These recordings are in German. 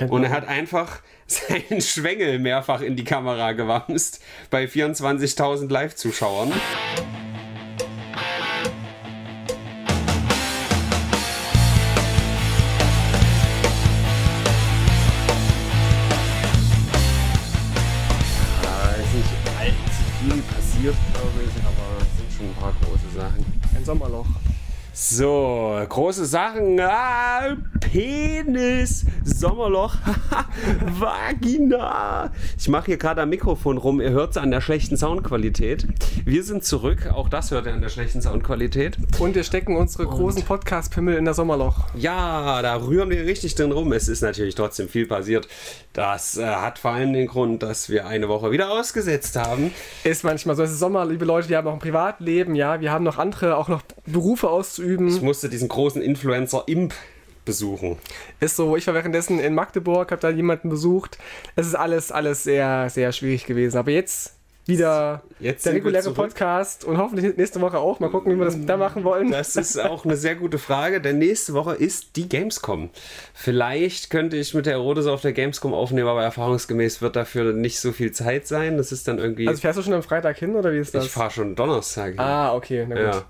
Kennt Und er hat einfach seinen Schwengel mehrfach in die Kamera gewamst bei 24.000 Live-Zuschauern. Ja, es ist nicht allzu viel passiert, glaube ich, aber es sind schon ein paar große Sachen. Ein Sommerloch. So, große Sachen. Ah, Penis, Sommerloch, Vagina. Ich mache hier gerade am Mikrofon rum. Ihr hört es an der schlechten Soundqualität. Wir sind zurück. Auch das hört ihr an der schlechten Soundqualität. Und wir stecken unsere großen Podcast-Pimmel in das Sommerloch. Ja, da rühren wir richtig drin rum. Es ist natürlich trotzdem viel passiert. Das äh, hat vor allem den Grund, dass wir eine Woche wieder ausgesetzt haben. Ist manchmal so. Es ist Sommer, liebe Leute, wir haben auch ein Privatleben, ja. Wir haben noch andere, auch noch Berufe Ich auszuüben. musste diesen großen Influencer Imp besuchen. Ist so. Ich war währenddessen in Magdeburg, habe da jemanden besucht. Es ist alles, alles sehr, sehr schwierig gewesen. Aber jetzt wieder Jetzt der reguläre. Podcast und hoffentlich nächste Woche auch. Mal gucken, wie wir das da machen wollen. Das ist auch eine sehr gute Frage, denn nächste Woche ist die Gamescom. Vielleicht könnte ich mit der Erodes auf der Gamescom aufnehmen, aber erfahrungsgemäß wird dafür nicht so viel Zeit sein. Das ist dann irgendwie. Also fährst du schon am Freitag hin oder wie ist das? ich fahre schon Donnerstag. hin. ah, okay, na gut. Ja.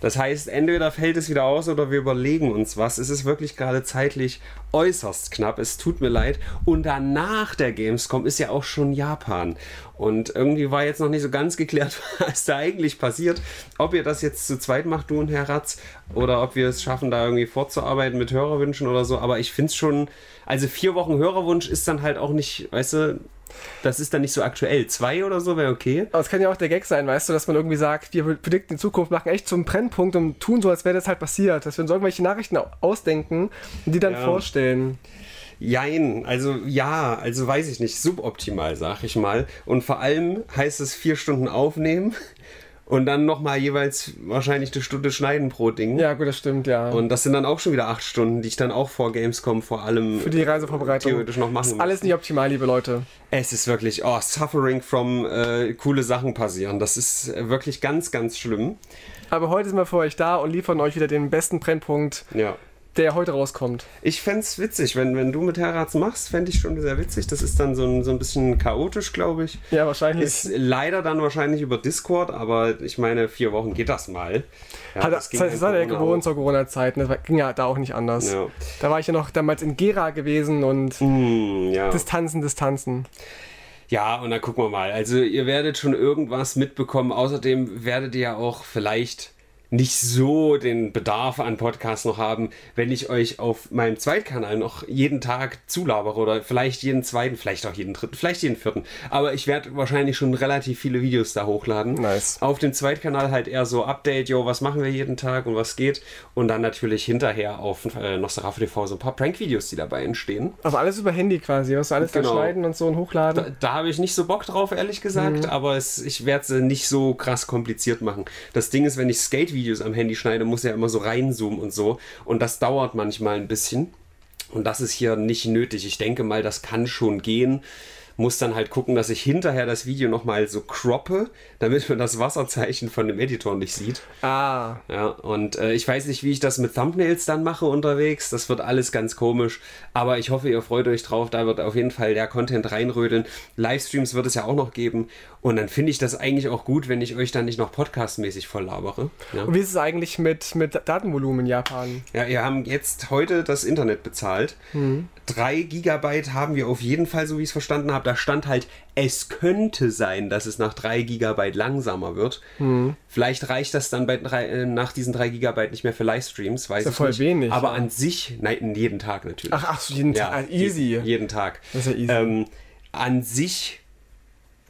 Das heißt, entweder fällt es wieder aus oder wir überlegen uns was. Es ist wirklich gerade zeitlich äußerst knapp. Es tut mir leid. Und danach der Gamescom ist ja auch schon Japan. Und irgendwie war jetzt noch nicht so ganz geklärt, was da eigentlich passiert. Ob ihr das jetzt zu zweit macht, du und Herr Ratz, oder ob wir es schaffen, da irgendwie fortzuarbeiten mit Hörerwünschen oder so. Aber ich finde es schon, also vier Wochen Hörerwunsch ist dann halt auch nicht, weißt du, das ist dann nicht so aktuell. Zwei oder so wäre okay. Aber es kann ja auch der Gag sein, weißt du, dass man irgendwie sagt, wir predikten die Zukunft, machen echt zum Brennpunkt und tun so, als wäre das halt passiert. Dass wir uns irgendwelche Nachrichten au- ausdenken und die dann Ja. vorstellen. Jein, also ja, also weiß ich nicht, suboptimal, sag ich mal. Und vor allem heißt es vier Stunden aufnehmen und dann nochmal jeweils wahrscheinlich eine Stunde schneiden pro Ding. Ja, gut, das stimmt, ja. Und das sind dann auch schon wieder acht Stunden, die ich dann auch vor Gamescom vor allem Für die Reisevorbereitung. theoretisch noch machen ist muss. alles nicht optimal, liebe Leute. Es ist wirklich, oh, suffering from äh, coole Sachen passieren. Das ist wirklich ganz, ganz schlimm. Aber heute sind wir für euch da und liefern euch wieder den besten Brennpunkt, Ja. Der heute rauskommt. Ich fände es witzig, wenn, wenn du mit Herrats machst, fände ich schon sehr witzig. Das ist dann so ein, so ein bisschen chaotisch, glaube ich. Ja, wahrscheinlich. Ist leider dann wahrscheinlich über Discord, aber ich meine, vier Wochen geht das mal. Ja, hat, das, das, in hat er Corona gewohnt zur Corona-Zeit. ne? Das ging ja da auch nicht anders. Ja. Da war ich ja noch damals in Gera gewesen und Hm, ja. Distanzen, Distanzen. ja, und dann gucken wir mal. Also ihr werdet schon irgendwas mitbekommen. Außerdem werdet ihr auch vielleicht nicht so den Bedarf an Podcasts noch haben, wenn ich euch auf meinem Zweitkanal noch jeden Tag zulabere oder vielleicht jeden zweiten, vielleicht auch jeden dritten, vielleicht jeden vierten. Aber ich werde wahrscheinlich schon relativ viele Videos da hochladen. Nice. Auf dem Zweitkanal halt eher so Update, yo, was machen wir jeden Tag und was geht. Und dann natürlich hinterher auf äh, Nosferatu TV so ein paar Prank-Videos, die dabei entstehen. Also alles über Handy quasi. Was alles Genau. schneiden und so und hochladen. Da, da habe ich nicht so Bock drauf, ehrlich gesagt, aber es, ich werde sie nicht so krass kompliziert machen. Das Ding ist, wenn ich Skate-Videos am Handy schneide, muss ja immer so reinzoomen und so. Und das dauert manchmal ein bisschen. Und das ist hier nicht nötig. Ich denke mal, das kann schon gehen. Muss dann halt gucken, dass ich hinterher das Video nochmal so croppe, damit man das Wasserzeichen von dem Editor nicht sieht. ah, Ja, und äh, ich weiß nicht, wie ich das mit Thumbnails dann mache unterwegs. Das wird alles ganz komisch. Aber ich hoffe, ihr freut euch drauf. Da wird auf jeden Fall der Content reinrödeln. Livestreams wird es ja auch noch geben. Und dann finde ich das eigentlich auch gut, wenn ich euch dann nicht noch podcastmäßig voll labere. Ja. und wie ist es eigentlich mit, mit Datenvolumen in Japan? ja, wir haben jetzt heute das Internet bezahlt. Drei Gigabyte haben wir auf jeden Fall, so wie ich es verstanden habe. Da stand halt, es könnte sein, dass es nach drei Gigabyte langsamer wird. Vielleicht reicht das dann bei drei, äh, nach diesen drei Gigabyte nicht mehr für Livestreams, weiß Ist ja ich voll nicht. wenig, Aber an sich, nein, jeden Tag natürlich. Ach, ach so, jeden ja, Tag. Easy. je- jeden Tag. Das ist ja easy. Ähm, an sich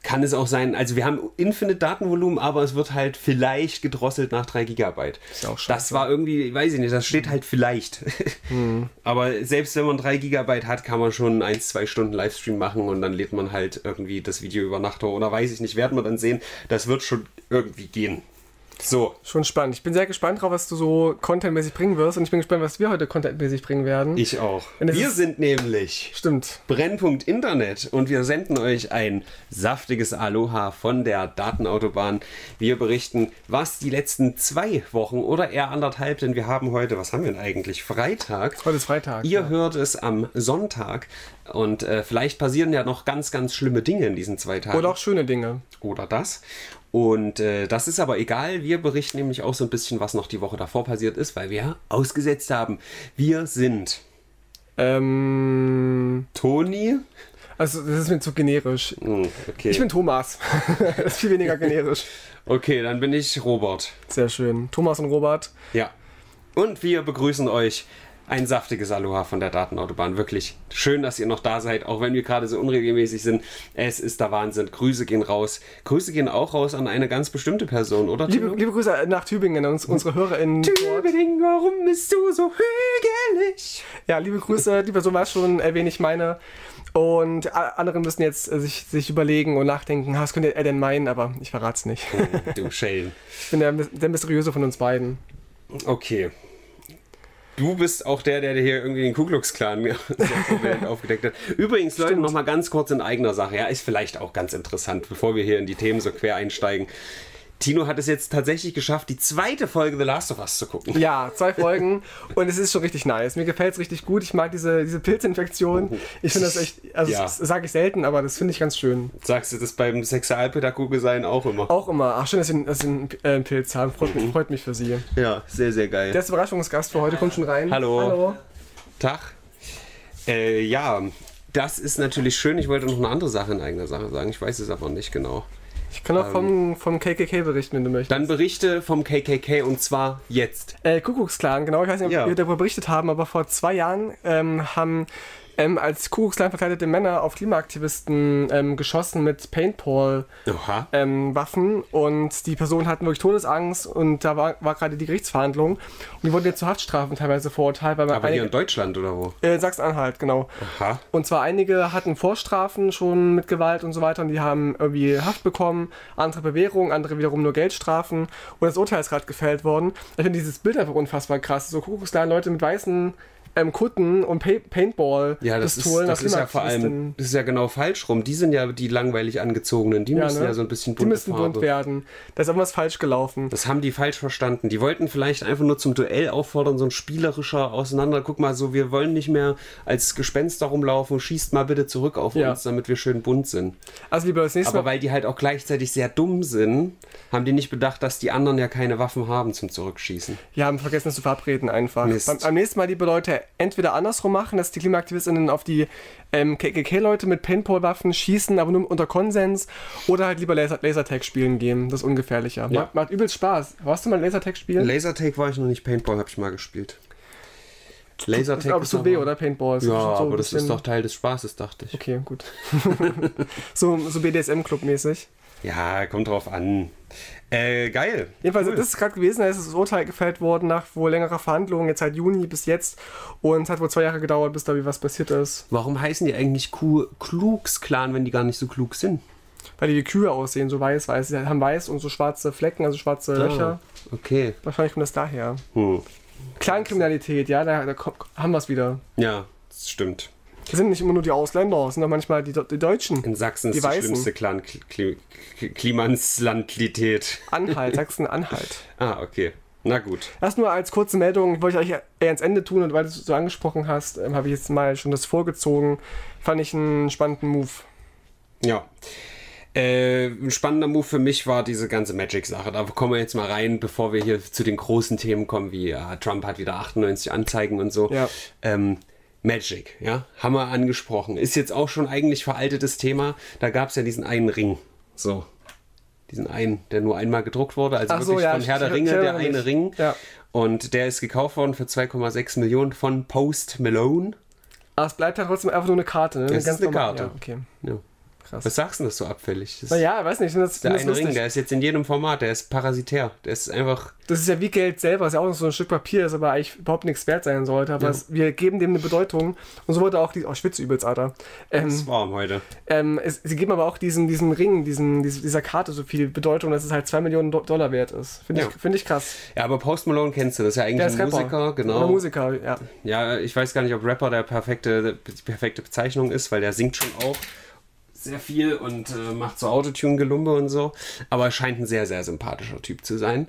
kann es auch sein, also wir haben Infinite Datenvolumen, aber es wird halt vielleicht gedrosselt nach 3 Gigabyte. Ist auch das scheiße. war irgendwie, weiß ich nicht, das steht halt vielleicht. Hm. Aber selbst wenn man 3 Gigabyte hat, kann man schon 1, 2 Stunden Livestream machen und dann lädt man halt irgendwie das Video über Nacht hoch oder weiß ich nicht, werden wir dann sehen. Das wird schon irgendwie gehen. So, Schon spannend. Ich bin sehr gespannt drauf, was du so contentmäßig bringen wirst. Und ich bin gespannt, was wir heute contentmäßig bringen werden. ich auch. Wir sind nämlich Stimmt. Brennpunkt Internet und wir senden euch ein saftiges Aloha von der Datenautobahn. Wir berichten, was die letzten zwei Wochen oder eher anderthalb, denn wir haben heute, was haben wir denn eigentlich? Freitag. Heute ist Freitag. Ihr ja. hört es am Sonntag und äh, vielleicht passieren ja noch ganz, ganz schlimme Dinge in diesen zwei Tagen. Oder auch schöne Dinge. oder das. Und äh, das ist aber egal. Wir berichten nämlich auch so ein bisschen, was noch die Woche davor passiert ist, weil wir ausgesetzt haben. Wir sind Ähm, Toni. also, das ist mir zu generisch. Hm, okay. Ich bin Thomas. das ist viel weniger generisch. okay, dann bin ich Robert. Sehr schön. Thomas und Robert. Ja. Und wir begrüßen euch. Ein saftiges Aloha von der Datenautobahn. Wirklich schön, dass ihr noch da seid, auch wenn wir gerade so unregelmäßig sind. Es ist der Wahnsinn. Grüße gehen raus. Grüße gehen auch raus an eine ganz bestimmte Person, oder? Liebe, liebe Grüße nach Tübingen, uns, unsere HörerInnen. Tübingen, warum bist du so hügelig? Ja, liebe Grüße, die Person weiß schon, äh, wen ich meine. Und a- anderen müssen jetzt äh, sich, sich überlegen und nachdenken, "Ha, was könnte er denn meinen, aber ich verrate es nicht. Du Schelm. Ich bin der, der Mysteriöse von uns beiden. Okay. Du bist auch der, der dir hier irgendwie den Ku Klux Klan aufgedeckt hat. Übrigens, Leute, Stimmt. noch mal ganz kurz in eigener Sache. Ja, ist vielleicht auch ganz interessant, bevor wir hier in die Themen so quer einsteigen. Tino hat es jetzt tatsächlich geschafft, die zweite Folge The Last of Us zu gucken. Ja, zwei Folgen und es ist schon richtig nice. Mir gefällt es richtig gut. Ich mag diese, diese Pilzinfektion. Ich finde das echt, also Ja. das sage ich selten, aber das finde ich ganz schön. Sagst du das beim Sexualpädagoge sein auch immer? Auch immer. Ach, schön, dass Sie, dass Sie einen äh, Pilz haben. Freut mich, freut mich für Sie. Ja, sehr, sehr geil. Der erste Überraschungsgast für heute kommt schon rein. Hallo. Hallo. Tag. Äh, ja, das ist natürlich schön. Ich wollte noch eine andere Sache in eigener Sache sagen. Ich weiß es aber nicht genau. Ich kann auch vom, vom KKK berichten, wenn du möchtest. Dann Berichte vom KKK und zwar jetzt. Äh, Kuckucksklan, genau. Ich weiß nicht, ob Ja. wir darüber berichtet haben, aber vor zwei Jahren ähm, haben ähm, als Kuckucksklan verkleidete Männer auf Klimaaktivisten ähm, geschossen mit Paintball-Waffen ähm, und die Personen hatten wirklich Todesangst und da war, war gerade die Gerichtsverhandlung und die wurden jetzt zu Haftstrafen teilweise verurteilt, weil man Aber hier in einige, Deutschland oder wo? äh, Sachsen-Anhalt, genau. Aha. Und zwar einige hatten Vorstrafen schon mit Gewalt und so weiter und die haben irgendwie Haft bekommen, andere Bewährung, andere wiederum nur Geldstrafen und das Urteil ist gerade gefällt worden. Ich finde dieses Bild einfach unfassbar krass. So Kuckucksklan, Leute mit weißen ähm, Kutten und pa Paintball Ja, das ist, Pistolen das auf ist ja vor allem, das ist ja genau falsch rum. Die sind ja die langweilig angezogenen. Die Ja, müssen ne? ja so ein bisschen Die bunte müssen Farbe. bunt werden. Da ist irgendwas falsch gelaufen. Das haben die falsch verstanden. Die wollten vielleicht einfach nur zum Duell auffordern, so ein spielerischer Auseinander. Guck mal, so, wir wollen nicht mehr als Gespenster rumlaufen. Schießt mal bitte zurück auf Ja. uns, damit wir schön bunt sind. Also lieber das nächste Aber Mal. weil die halt auch gleichzeitig sehr dumm sind, haben die nicht bedacht, dass die anderen ja keine Waffen haben zum Zurückschießen. Wir haben vergessen, es zu verabreden einfach. Mist. Beim, beim nächsten Mal, liebe Leute, entweder andersrum machen, dass die KlimaaktivistInnen auf die ähm, KKK-Leute mit Paintball-Waffen schießen, aber nur unter Konsens, oder halt lieber Laser Lasertag spielen gehen. Das ist ungefährlicher. Ja. Macht, macht übelst Spaß. Warst du mal Lasertag spielen? Lasertag war ich noch nicht, Paintball habe ich mal gespielt. Lasertag ist aber so weh, oder? Paintball. Ja, schon so aber das ist doch Teil des Spaßes, dachte ich. Okay, gut. so so BDSM-Club-mäßig. Ja, kommt drauf an. Äh, geil. Jedenfalls, das ist gerade gewesen, da ist das Urteil gefällt worden nach wohl längerer Verhandlungen, jetzt seit Juni bis jetzt. Und es hat wohl zwei Jahre gedauert, bis da wie was passiert ist. Warum heißen die eigentlich Ku Klugs Clan, wenn die gar nicht so klug sind? Weil die wie Kühe aussehen, so weiß, weiß. Sie haben weiß und so schwarze Flecken, also schwarze Löcher. Ah, okay. Wahrscheinlich kommt das daher. Hm. Kleinkriminalität, ja, da, da haben wir es wieder. Ja, das stimmt. Das sind nicht immer nur die Ausländer, das sind auch manchmal die, die Deutschen. In Sachsen Die ist die, Weißen. schlimmste Clan Kli Kli Klimanslandlität. Anhalt, Sachsen-Anhalt. Ah, okay. Na gut. Das nur als kurze Meldung, wollte ich eigentlich eher ans Ende tun und weil du es so angesprochen hast, ähm, habe ich jetzt mal schon das vorgezogen. Fand ich einen spannenden Move. Ja. Äh, ein spannender Move für mich war diese ganze Magic-Sache. Da kommen wir jetzt mal rein, bevor wir hier zu den großen Themen kommen, wie ja, Trump hat wieder 98 Anzeigen und so. Ja. Ähm, Magic, ja, haben wir angesprochen. Ist jetzt auch schon eigentlich veraltetes Thema. Da gab es ja diesen einen Ring. So. Diesen einen, der nur einmal gedruckt wurde. Also Ach so, wirklich ja, von Herr der Ringe, der eine mich. Ring. Ja. Und der ist gekauft worden für 2,6 Millionen von Post Malone. Aber es bleibt ja trotzdem einfach nur eine Karte, ne? Es ist eine Karte. Ja, okay. Ja. Krass. Was sagst du denn das so abfällig? Das Naja, weiß nicht, das, der eine. Ring, der ist jetzt in jedem Format, der ist parasitär. Der ist einfach. Das ist ja wie Geld selber, das ist ja auch so ein Stück Papier, das aber eigentlich überhaupt nichts wert sein sollte. Aber Ja. es, wir geben dem eine Bedeutung. Und so wurde auch die. Oh, schwitze übelst, Alter. Es Ähm, ist warm heute. ähm, es, sie geben aber auch diesen, diesen Ring, diesen, diese, dieser Karte so viel Bedeutung, dass es halt 2 Millionen Do Dollar wert ist. Finde Ja. ich, find ich krass. Ja, aber Post Malone kennst du, das ist ja eigentlich Der ein ist Rapper. Musiker, genau. Oder Musiker, ja. Ja, ich weiß gar nicht, ob Rapper der perfekte, die perfekte Bezeichnung ist, weil der singt schon auch sehr viel und äh, macht so Autotune-Gelumbe und so. Aber er scheint ein sehr, sehr sympathischer Typ zu sein.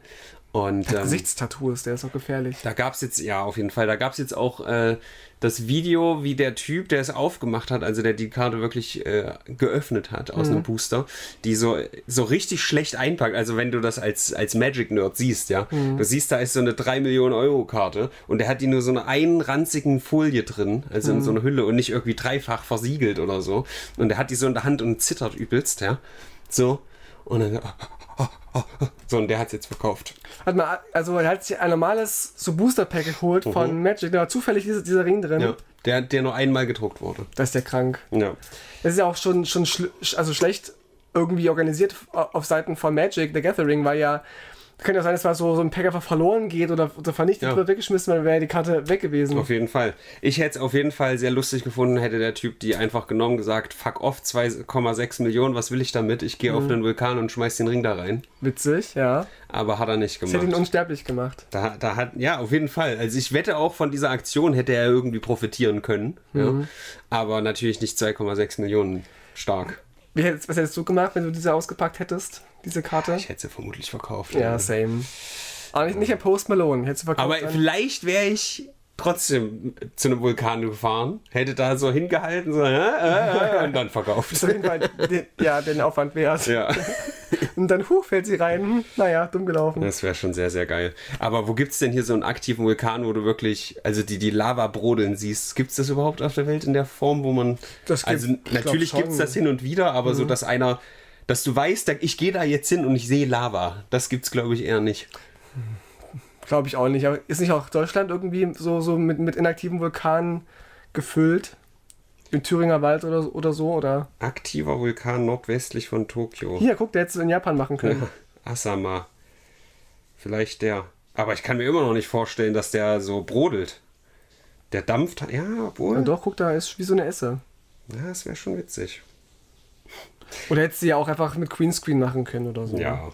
Und ähm, Gesichtstattoos, der ist auch gefährlich. da gab es jetzt, ja, auf jeden Fall, da gab es jetzt auch äh, das Video, wie der Typ, der es aufgemacht hat, also der die Karte wirklich äh, geöffnet hat aus einem Booster, die so, so richtig schlecht einpackt. Also wenn du das als, als Magic-Nerd siehst, ja, du siehst, da ist so eine 3 Millionen Euro Karte und der hat die nur so eine einranzigen Folie drin, also in so einer Hülle und nicht irgendwie dreifach versiegelt oder so. Und er hat die so in der Hand und zittert übelst, ja. So. Und dann, so, und der hat es jetzt verkauft. Hat mal, also er hat sich ein normales so Booster-Pack geholt von Magic, da war zufällig dieser, dieser Ring drin. Mhm. Ja. Der, der nur einmal gedruckt wurde. Das ist ja krank. Ja. Das ist ja auch schon, schon schl also schlecht irgendwie organisiert auf Seiten von Magic, The Gathering, weil ja, könnte ja sein, dass mal so, so ein Pack einfach verloren geht oder, oder vernichtet Ja. oder weggeschmissen, dann wäre die Karte weg gewesen. Auf jeden Fall. Ich hätte es auf jeden Fall sehr lustig gefunden, hätte der Typ die einfach genommen, gesagt, fuck off, 2,6 Millionen, was will ich damit? Ich gehe auf Mhm. einen Vulkan und schmeiß den Ring da rein. Witzig, ja. Aber hat er nicht Das hätte ihn gemacht. unsterblich gemacht. Da, da hat, ja, auf jeden Fall. Also ich wette auch von dieser Aktion hätte er irgendwie profitieren können. Mhm. Ja. Aber natürlich nicht 2,6 Millionen stark. Wie hättest, was hättest du gemacht, wenn du diese ausgepackt hättest, diese Karte? Ich hätte sie vermutlich verkauft. Ja, same. Aber nicht, nicht ein Post Malone, hättest du verkauft. Aber dann- vielleicht wäre ich trotzdem zu einem Vulkan gefahren, hätte da so hingehalten, so, äh, äh, äh, und dann verkauft. ist auf jeden Fall den, ja, den Aufwand wert. Ja. Und dann huch, fällt sie rein. Hm, naja, dumm gelaufen. Das wäre schon sehr, sehr geil. Aber wo gibt's denn hier so einen aktiven Vulkan, wo du wirklich, also die, die Lava brodeln siehst? Gibt's das überhaupt auf der Welt in der Form, wo man. Das gibt- also natürlich. Mhm. gibt's das hin und wieder, aber so, dass einer, dass du weißt, ich gehe da jetzt hin und ich sehe Lava. Das gibt's, glaube ich, eher nicht. Glaube ich auch nicht. Aber ist nicht auch Deutschland irgendwie so, so mit, mit inaktiven Vulkanen gefüllt? Im Thüringer Wald oder, so- oder so? Oder? Aktiver Vulkan nordwestlich von Tokio. Hier, guck, der hätte es in Japan machen können. Asama. Vielleicht der. Aber ich kann mir immer noch nicht vorstellen, dass der so brodelt. Der dampft. Ja, obwohl. Und doch, guck, da ist wie so eine Esse. Ja, das wäre schon witzig. Oder hättest du ja auch einfach mit Greenscreen machen können oder so. Ja.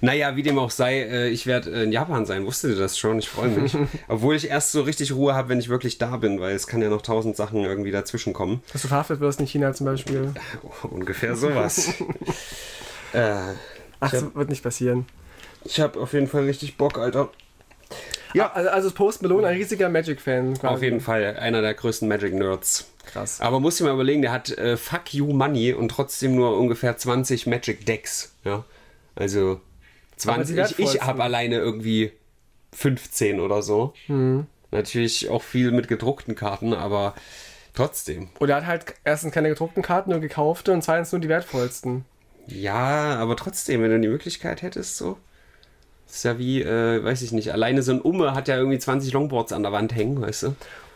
Naja, wie dem auch sei, äh, ich werde in Japan sein. Wusstet ihr das schon? Ich freue mich. Obwohl ich erst so richtig Ruhe habe, wenn ich wirklich da bin, weil es kann ja noch tausend Sachen irgendwie dazwischen kommen. Dass du verhaftet wirst in China zum Beispiel. Ungefähr sowas. äh, Ach, das wird nicht passieren. ich habe auf jeden Fall richtig Bock, Alter. Ja, also, also ist Post Malone ein riesiger Magic-Fan. Auf jeden Fall einer der größten Magic-Nerds. Krass. Aber muss ich mal überlegen, der hat äh, Fuck You Money und trotzdem nur ungefähr 20 Magic Decks. Ja? Also die 20. Ich, habe alleine irgendwie 15 oder so. Hm. Natürlich auch viel mit gedruckten Karten, aber trotzdem. Oder er hat halt erstens keine gedruckten Karten, nur gekaufte und zweitens nur die wertvollsten. Ja, aber trotzdem, wenn du die Möglichkeit hättest, so. Das ist ja wie, äh, weiß ich nicht, alleine so ein Umme hat ja irgendwie 20 Longboards an der Wand hängen, weißt du?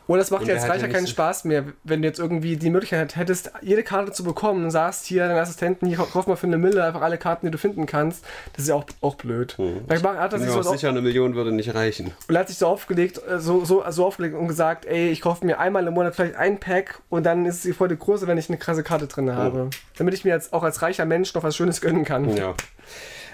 Oder es macht Und jetzt gleich ja keinen Spaß mehr, wenn du jetzt irgendwie die Möglichkeit hättest, jede Karte zu bekommen und sagst hier deinen Assistenten, hier kauf mal für eine Mille einfach alle Karten, die du finden kannst. Das ist ja auch, auch blöd. Vielleicht mag- hat er Bin sich mir so sicher, eine Million würde nicht reichen. Und er hat sich so aufgelegt, äh, so, so, so aufgelegt und gesagt, ey, ich kaufe mir einmal im Monat vielleicht ein Pack und dann ist es die voll große, wenn ich eine krasse Karte drin habe. Damit ich mir jetzt auch als reicher Mensch noch was Schönes gönnen kann. Ja.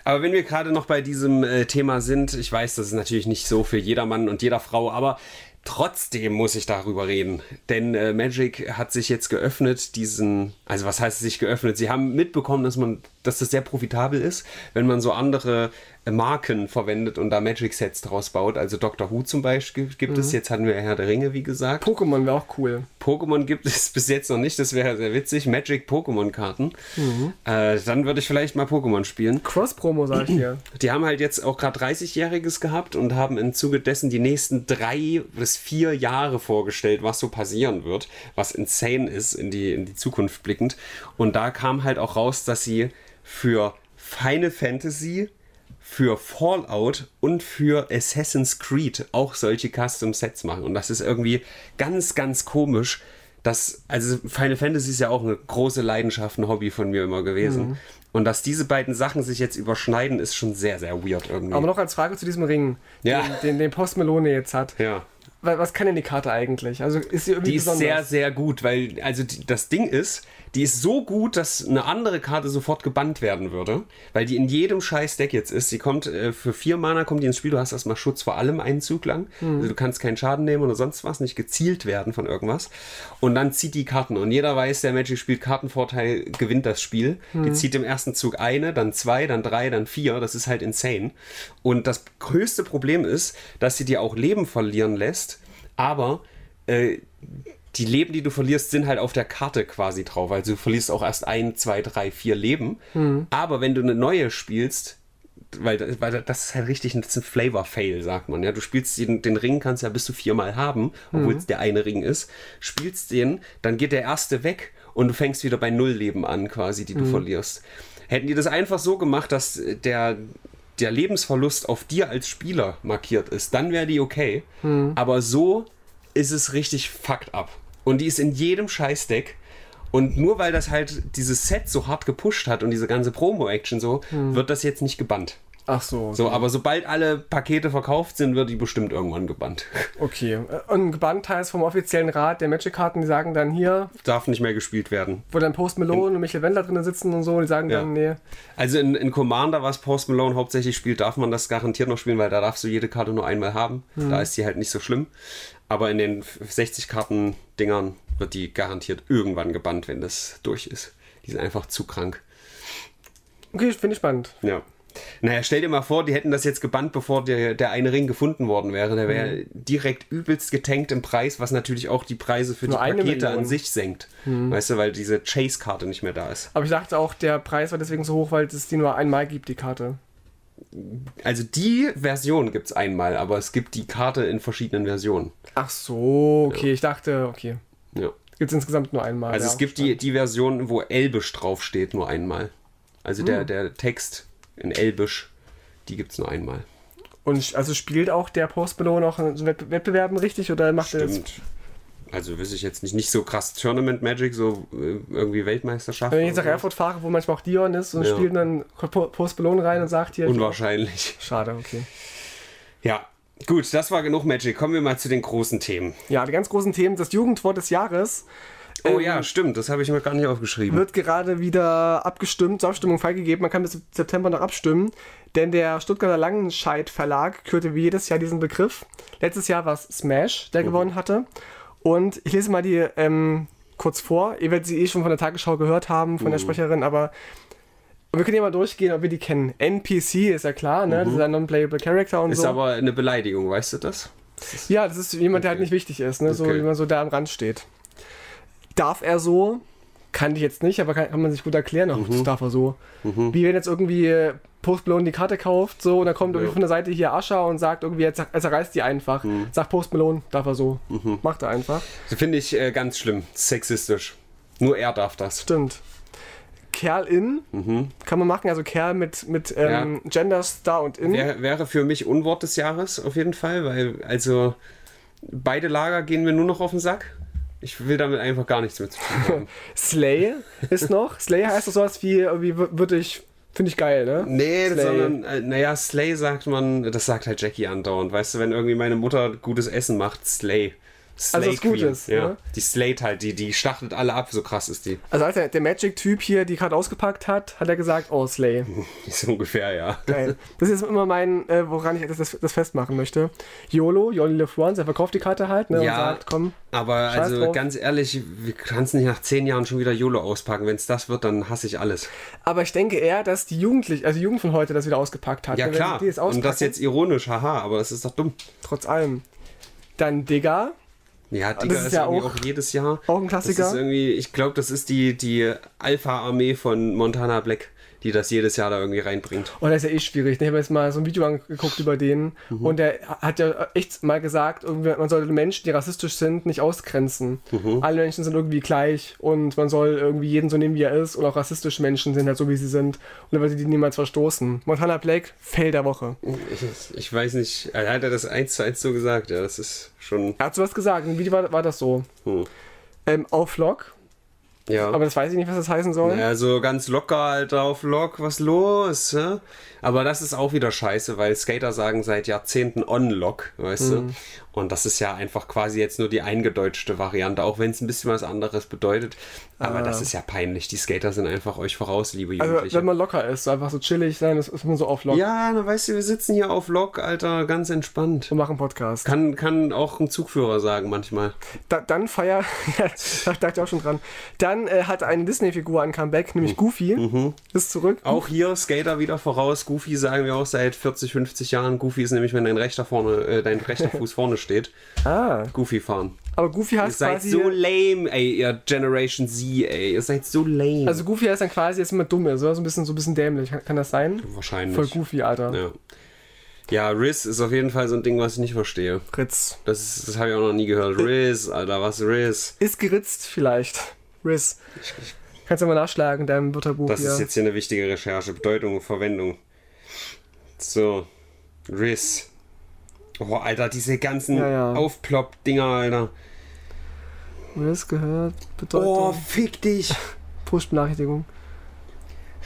Aber wenn wir gerade noch bei diesem äh, Thema sind, ich weiß, das ist natürlich nicht so für jedermann und jeder Frau, aber trotzdem muss ich darüber reden. Denn äh, Magic hat sich jetzt geöffnet, diesen, also was heißt es sich geöffnet? Sie haben mitbekommen, dass man, dass das sehr profitabel ist, wenn man so andere Marken verwendet und da Magic-Sets draus baut. Also Doctor Who zum Beispiel gibt es, jetzt hatten wir Herr der Ringe, wie gesagt. Pokémon wäre auch cool. Pokémon gibt es bis jetzt noch nicht, das wäre sehr witzig. Magic Pokémon-Karten. Äh, dann würde ich vielleicht mal Pokémon spielen. Cross-Promo, sag ich dir. Die haben halt jetzt auch gerade 30-Jähriges gehabt und haben im Zuge dessen die nächsten drei bis vier Jahre vorgestellt, was so passieren wird, was insane ist, in die, in die Zukunft blickend. Und da kam halt auch raus, dass sie für Final Fantasy, für Fallout und für Assassin's Creed auch solche Custom Sets machen. Und das ist irgendwie ganz, ganz komisch, dass, also Final Fantasy ist ja auch eine große Leidenschaft, ein Hobby von mir immer gewesen. Mhm. Und dass diese beiden Sachen sich jetzt überschneiden, ist schon sehr, sehr weird irgendwie. Aber noch als Frage zu diesem Ring, Ja. den, den, den Post Melone jetzt hat. ja. Wa- Was kann denn die Karte eigentlich? Also ist sie irgendwie Die ist besonders? sehr, sehr gut, weil, also die, das Ding ist, die ist so gut, dass eine andere Karte sofort gebannt werden würde, weil die in jedem scheiß Deck jetzt ist. Sie kommt äh, für vier Mana, kommt die ins Spiel, du hast erstmal Schutz vor allem einen Zug lang. Also du kannst keinen Schaden nehmen oder sonst was, nicht gezielt werden von irgendwas. Und dann zieht die Karten. Und jeder weiß, der Magic spielt Kartenvorteil, gewinnt das Spiel. Die zieht im ersten Zug eine, dann zwei, dann drei, dann vier. Das ist halt insane. Und das größte Problem ist, dass sie dir auch Leben verlieren lässt, aber äh, die Leben, die du verlierst, sind halt auf der Karte quasi drauf. Also du verlierst auch erst ein, zwei, drei, vier Leben. Aber wenn du eine neue spielst, weil, weil das ist halt richtig ein, ein Flavor-Fail, sagt man. Ja, du spielst den, den Ring, kannst ja bis zu viermal haben, obwohl es der eine Ring ist. Spielst den, dann geht der erste weg und du fängst wieder bei null Leben an, quasi, die du verlierst. Hätten die das einfach so gemacht, dass der, der Lebensverlust auf dir als Spieler markiert ist, dann wäre die okay. Aber so ist es richtig fucked up. Und die ist in jedem Scheißdeck. Und nur weil das halt dieses Set so hart gepusht hat und diese ganze Promo-Action so, wird das jetzt nicht gebannt. Ach so. So, aber sobald alle Pakete verkauft sind, wird die bestimmt irgendwann gebannt. Okay. Und gebannt heißt vom offiziellen Rat der Magic-Karten, die sagen dann hier, Darf nicht mehr gespielt werden. wo dann Post Malone und Michael Wendler drin sitzen und so, die sagen Ja. dann, nee. Also in, in Commander, was Post Malone hauptsächlich spielt, darf man das garantiert noch spielen, weil da darfst du jede Karte nur einmal haben. Da ist die halt nicht so schlimm. Aber in den 60-Karten-Dingern wird die garantiert irgendwann gebannt, wenn das durch ist. Die sind einfach zu krank. Okay, finde ich spannend. Ja. Naja, stell dir mal vor, die hätten das jetzt gebannt, bevor der, der eine Ring gefunden worden wäre. Der wäre direkt übelst getankt im Preis, was natürlich auch die Preise für Nur die Pakete Million. an sich senkt. Weißt du, weil diese Chase-Karte nicht mehr da ist. Aber ich dachte auch, der Preis war deswegen so hoch, weil es die nur einmal gibt, die Karte. Also die Version gibt es einmal, aber es gibt die Karte in verschiedenen Versionen. Ach so, okay. Ich dachte, okay. Ja. Gibt es insgesamt nur einmal. Also ja, es gibt die, die Version, wo Elbisch draufsteht, nur einmal. Also Hm. der, der Text in Elbisch, die gibt es nur einmal. Und also spielt auch der Post Malone auch in Wettbewerben richtig oder macht er Stimmt. Also wüsste ich jetzt nicht, nicht so krass Tournament Magic, so äh, irgendwie Weltmeisterschaft. Wenn ich jetzt nach Erfurt fahre, wo manchmal auch Dion ist und Ja. spielt dann Po- Post Malone rein und sagt hier. Unwahrscheinlich. Schade, okay. Ja, gut, das war genug Magic. Kommen wir mal zu den großen Themen. Ja, die ganz großen Themen. Das Jugendwort des Jahres Oh Ähm, ja, stimmt, das habe ich mir gar nicht aufgeschrieben. wird gerade wieder abgestimmt, zur Abstimmung freigegeben. Man kann bis September noch abstimmen, denn der Stuttgarter Langenscheidt Verlag kürte wie jedes Jahr diesen Begriff. Letztes Jahr war es Smash, der gewonnen hatte. Und ich lese mal die ähm, kurz vor. Ihr werdet sie eh schon von der Tagesschau gehört haben, von der Sprecherin, aber wir können ja mal durchgehen, ob wir die kennen. NPC ist ja klar, ne? Das ist ein Non-Playable Character und Ist so. aber eine Beleidigung, weißt du das? Ja, das ist jemand, der halt nicht wichtig ist, ne? so Okay. wie man so da am Rand steht. Darf er so? Kann ich jetzt nicht, aber kann, kann man sich gut erklären, auch Mhm. das darf er so. Wie wenn jetzt irgendwie Post Malone die Karte kauft, so, und dann kommt irgendwie Ja. von der Seite hier Ascher und sagt irgendwie, er, zer- er zerreißt die einfach. Mhm. Sagt Post Malone, darf er so. Macht er einfach. Das finde ich äh, ganz schlimm, sexistisch. Nur er darf das. Stimmt. Kerl in kann man machen, also Kerl mit, mit ähm, Gender Star und in. Wär, wäre für mich Unwort des Jahres auf jeden Fall, weil also beide Lager gehen mir nur noch auf den Sack. Ich will damit einfach gar nichts mehr zu tun haben. Slay ist noch. Slay heißt doch sowas wie, wie würde ich, finde ich geil, ne? Nee, Slay. sondern, äh, naja, Slay sagt man, das sagt halt Jackie andauernd. Weißt du, wenn irgendwie meine Mutter gutes Essen macht, Slay. Slay Also was Gutes, ja. ne? Die slayt halt, die, die stachelt alle ab, so krass ist die. Also als der, der Magic-Typ hier die Karte ausgepackt hat, hat er gesagt, oh, Slay. So ungefähr, ja. Geil. Das ist immer mein, äh, woran ich das, das festmachen möchte. YOLO, You Only Live Once, er verkauft die Karte halt ne, Ja. und sagt, komm, Aber Scheiß also drauf. ganz ehrlich, wir kannst nicht nach zehn Jahren schon wieder YOLO auspacken. Wenn es das wird, dann hasse ich alles. aber ich denke eher, dass die Jugendlich, also die Jugend von heute das wieder ausgepackt hat. Ja Wenn klar. Und das jetzt ironisch, haha, aber das ist doch dumm. Trotz allem. Dann Digga, Ja, das Digga ist ist, ja irgendwie auch- auch, jedes Jahr. auch ein Das Klassiker. ist irgendwie, ich glaube, das ist die, die Alpha-Armee von Montana Black, die das jedes Jahr da irgendwie reinbringt. Oh, das ist ja eh schwierig. Ich habe jetzt mal so ein Video angeguckt über den Mhm. und der hat ja echt mal gesagt, irgendwie, man sollte Menschen, die rassistisch sind, nicht ausgrenzen. Mhm. Alle Menschen sind irgendwie gleich und man soll irgendwie jeden so nehmen, wie er ist und auch rassistische Menschen sind halt so, wie sie sind und dann wird die niemals verstoßen. Montana Black, Fail der Woche. Ich, ich weiß nicht, er hat ja das eins zu eins so gesagt, ja, das ist schon. Er hat sowas gesagt, im Video war, war das so. Hm. Ähm, auf Lok. Ja. Aber das weiß ich nicht, was das heißen soll. Ja, so ganz locker, Alter, auf Lock, was los? Ja? Aber das ist auch wieder scheiße, weil Skater sagen seit Jahrzehnten On-Lock, weißt du? Und das ist ja einfach quasi jetzt nur die eingedeutschte Variante, auch wenn es ein bisschen was anderes bedeutet. Aber das ist ja peinlich. Die Skater sind einfach euch voraus, liebe Also, Jugendliche. wenn man locker ist, so einfach so chillig sein, das ist man so auf Lok ja, na weißt du, wir sitzen hier auf Lock, Alter, ganz entspannt. und machen Podcast. Kann, kann auch ein Zugführer sagen manchmal. Da, dann feier, da dachte ich auch schon dran. Dann äh, hat eine Disney-Figur ein Comeback, nämlich Goofy. Ist zurück. Auch hier Skater wieder voraus. Goofy sagen wir auch seit 40, 50 Jahren. Goofy ist nämlich, wenn dein rechter, vorne, äh, dein rechter Fuß vorne steht. Ah, Goofy fahren. aber Goofy Ihr heißt seid quasi. so lame, ey, ihr Generation Z, ey. Ihr seid so lame. also Goofy heißt dann quasi jetzt immer dumm ist, oder? So ein bisschen, so ein bisschen dämlich. Kann, kann das sein? Wahrscheinlich. Voll Goofy, Alter. Ja. Ja, Riz ist auf jeden Fall so ein Ding, was ich nicht verstehe. Ritz. Das, ist- das habe ich auch noch nie gehört. Riz, Alter, was Riz? Ist geritzt vielleicht. Riz. Kannst du mal nachschlagen in deinem Wörterbuch Das hier. ist jetzt hier eine wichtige Recherche. Bedeutung und Verwendung. So. Riz. Oh, Alter, diese ganzen Ja, ja. Aufplopp-Dinger, Alter. Riz gehört, Bedeutung, Oh, fick dich. Push-Benachrichtigung.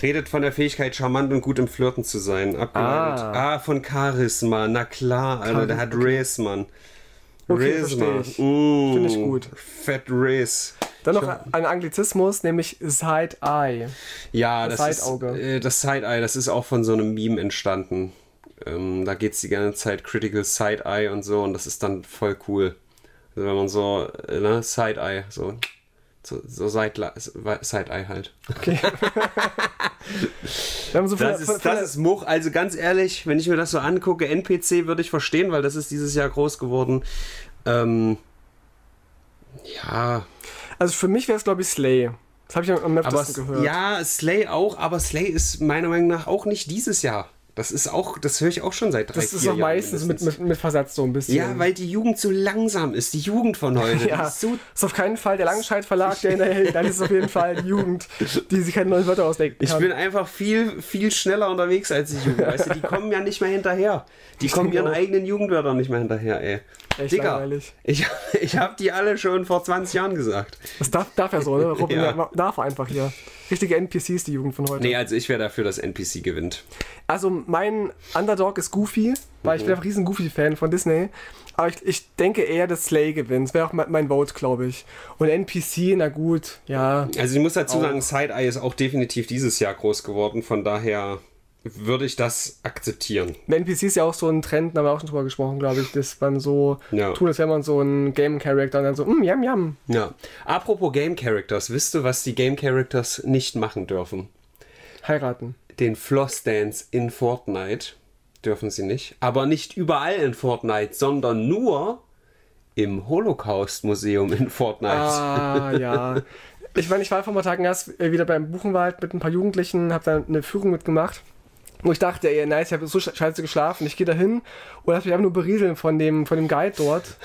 Redet von der Fähigkeit, charmant und gut im Flirten zu sein. Abgeleitet. Ah. Ah, von Charisma. Na klar, Alter, der hat Riz, Mann. Okay, Riz, Mann. ich. Mm, Find ich gut. Fett Riz. Dann noch ein Anglizismus, nämlich Side-Eye. Ja, Das das, Side-Auge. ist äh, das Side-Eye, das ist auch von so einem Meme entstanden. Ähm, da geht es die ganze Zeit Critical Side-Eye und so und das ist dann voll cool. Also wenn man so, äh, ne, Side-Eye, so, so, so Side- Side-Eye halt. Okay. So Das ist, das ist Much. Also ganz ehrlich, wenn ich mir das so angucke, NPC würde ich verstehen, weil das ist dieses Jahr groß geworden. Ähm, ja, also für mich wäre es, glaube ich, Slay. Das habe ich am aber öftesten gehört. ja, Slay auch, aber Slay ist meiner Meinung nach auch nicht dieses Jahr. Das ist auch, das höre ich auch schon seit drei, das ist Jahren meistens mit, mit, mit Versatz so ein bisschen. Ja, weil die Jugend so langsam ist. Die Jugend von heute. Ja, ist so ist auf keinen Fall der Langenscheid Verlag, der hinterhält. Dann ist es auf jeden Fall die Jugend, die sich keine neuen Wörter ausdenken Ich kann. bin einfach viel, viel schneller unterwegs als die Jugend. Weißt du, die kommen ja nicht mehr hinterher. Die kommen denke ihren auch. eigenen Jugendwörtern nicht mehr hinterher, ey. Echt Digga, langweilig. ich, ich habe die alle schon vor 20 Jahren gesagt. Das darf, darf er so, ne? Robin Ja. darf er einfach hier. Richtige NPCs, die Jugend von heute. Nee, also ich wäre dafür, dass NPC gewinnt. Also mein Underdog ist Goofy, weil ich Mhm. bin einfach riesen Goofy-Fan von Disney. Aber ich, ich denke eher, dass Slay gewinnt. Das wäre auch mein, mein Vote, glaube ich. Und NPC, na gut, ja. Also ich muss dazu Auch. sagen, Side-Eye ist auch definitiv dieses Jahr groß geworden. Von daher würde ich das akzeptieren. Ein NPC ist ja auch so ein Trend, da haben wir auch schon drüber gesprochen, glaube ich, dass man so Ja. tut, als wäre man so ein Game-Character und dann so, mm, yum, yum. Ja. Apropos Game Characters, wisst du, was die Game Characters nicht machen dürfen? Heiraten. Den Floss Dance in Fortnite dürfen sie nicht. Aber nicht überall in Fortnite, sondern nur im Holocaust-Museum in Fortnite. Ah, ja. Ich meine, ich war vor ein paar Tagen erst wieder beim Buchenwald mit ein paar Jugendlichen, habe da eine Führung mitgemacht. Wo ich dachte, ey, nice, ich habe so sche- scheiße geschlafen. Ich gehe da hin und lass mich einfach nur berieseln von dem, von dem Guide dort.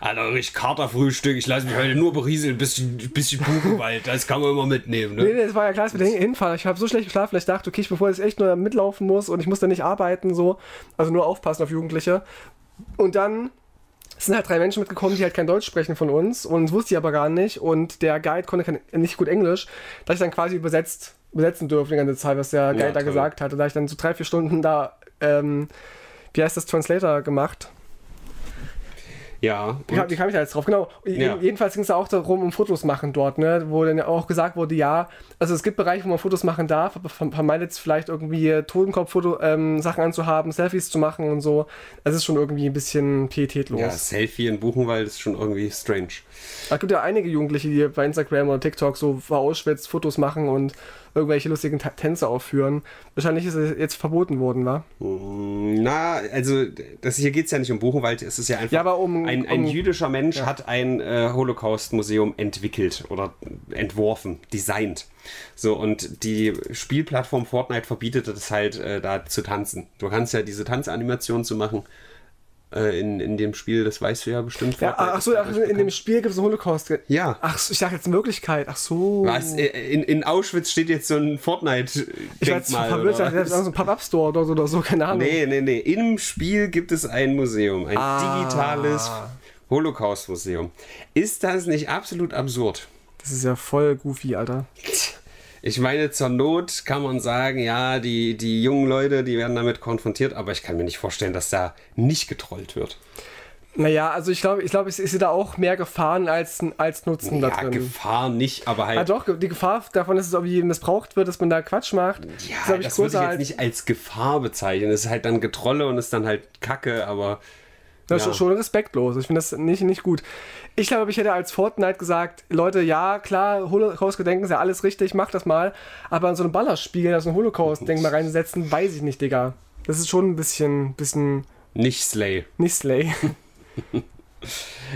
Alter, richtig Katerfrühstück. Ich lasse mich heute nur berieseln, bisschen, bisschen Buchenwald. Das kann man immer mitnehmen, Nee, ne? nee, das war ja klar, dass wir da hinfahren. Ich habe so schlecht geschlafen, dass ich dachte, okay, ich bevor ich echt nur mitlaufen muss und ich muss da nicht arbeiten, so. Also nur aufpassen auf Jugendliche. Und dann sind halt drei Menschen mitgekommen, die halt kein Deutsch sprechen von uns und wusste ich aber gar nicht. Und der Guide konnte kein, nicht gut Englisch, dass ich dann quasi übersetzt, übersetzen durfte die ganze Zeit, was der Guide da toll. gesagt hatte. Da ich dann so drei, vier Stunden da, ähm, wie heißt das, Translator gemacht. Ja. Wie, kam- wie kam ich da jetzt drauf? Genau. Ja. Jedenfalls ging es auch darum, um Fotos machen dort, ne? Wo dann ja auch gesagt wurde, ja, also es gibt Bereiche, wo man Fotos machen darf, aber ver- vermeidet es vielleicht irgendwie Totenkopf-Foto, ähm, anzuhaben, Selfies zu machen und so. Es ist schon irgendwie ein bisschen pietätlos. Ja, Selfie in Buchenwald ist schon irgendwie strange. Es gibt ja einige Jugendliche, die bei Instagram oder TikTok so vor Auschwitz Fotos machen und irgendwelche lustigen Ta- Tänze aufführen. Wahrscheinlich ist es jetzt verboten worden, wa? Na, also das hier geht es ja nicht um Buchenwald, es ist ja einfach Ja, aber um- ein, ein um- jüdischer Mensch hat ein äh, Holocaust-Museum entwickelt oder entworfen, designt. So, und die Spielplattform Fortnite verbietet es halt, äh, da zu tanzen. Du kannst ja diese Tanzanimation zu machen äh, in, in dem Spiel, das weißt du ja bestimmt. Ja, Fortnite ach so, ach, in dem. Spiel gibt es einen Holocaust. Ja. Ach, so, ich dachte jetzt in Wirklichkeit. Ach so. Was? Äh, In, in Auschwitz steht jetzt so ein Ich war jetzt verwirrt, so ein Pop-Up-Store oder so, oder so, keine Ahnung. Nee, nee, nee. Im Spiel gibt es ein Museum. Ein Ah. digitales Holocaust-Museum. Ist das nicht absolut absurd? Das ist ja voll goofy, Alter. Ich meine, zur Not kann man sagen, ja, die, die jungen Leute, die werden damit konfrontiert, aber ich kann mir nicht vorstellen, dass da nicht getrollt wird. Naja, also ich glaube, ich, glaube, ich sehe da auch mehr Gefahren als, als Nutzen ja, da drin. Gefahr nicht, aber halt. Ah, doch, die Gefahr davon, dass es irgendwie missbraucht wird, dass man da Quatsch macht, ja, ist, ich, das würde ich jetzt als. nicht als Gefahr bezeichnen. Es ist halt dann Getrolle und ist dann halt Kacke, aber. Das ist Ja. schon respektlos. Ich finde das nicht, nicht gut. Ich glaube, ich hätte als Fortnite gesagt, Leute, ja, klar, Holocaust-Gedenken ist ja alles richtig, macht das mal. Aber in so einem Ballerspiel, da so ein Holocaust-Denkmal reinsetzen, weiß ich nicht, Digga. Das ist schon ein bisschen, bisschen Nicht Slay. nicht Slay.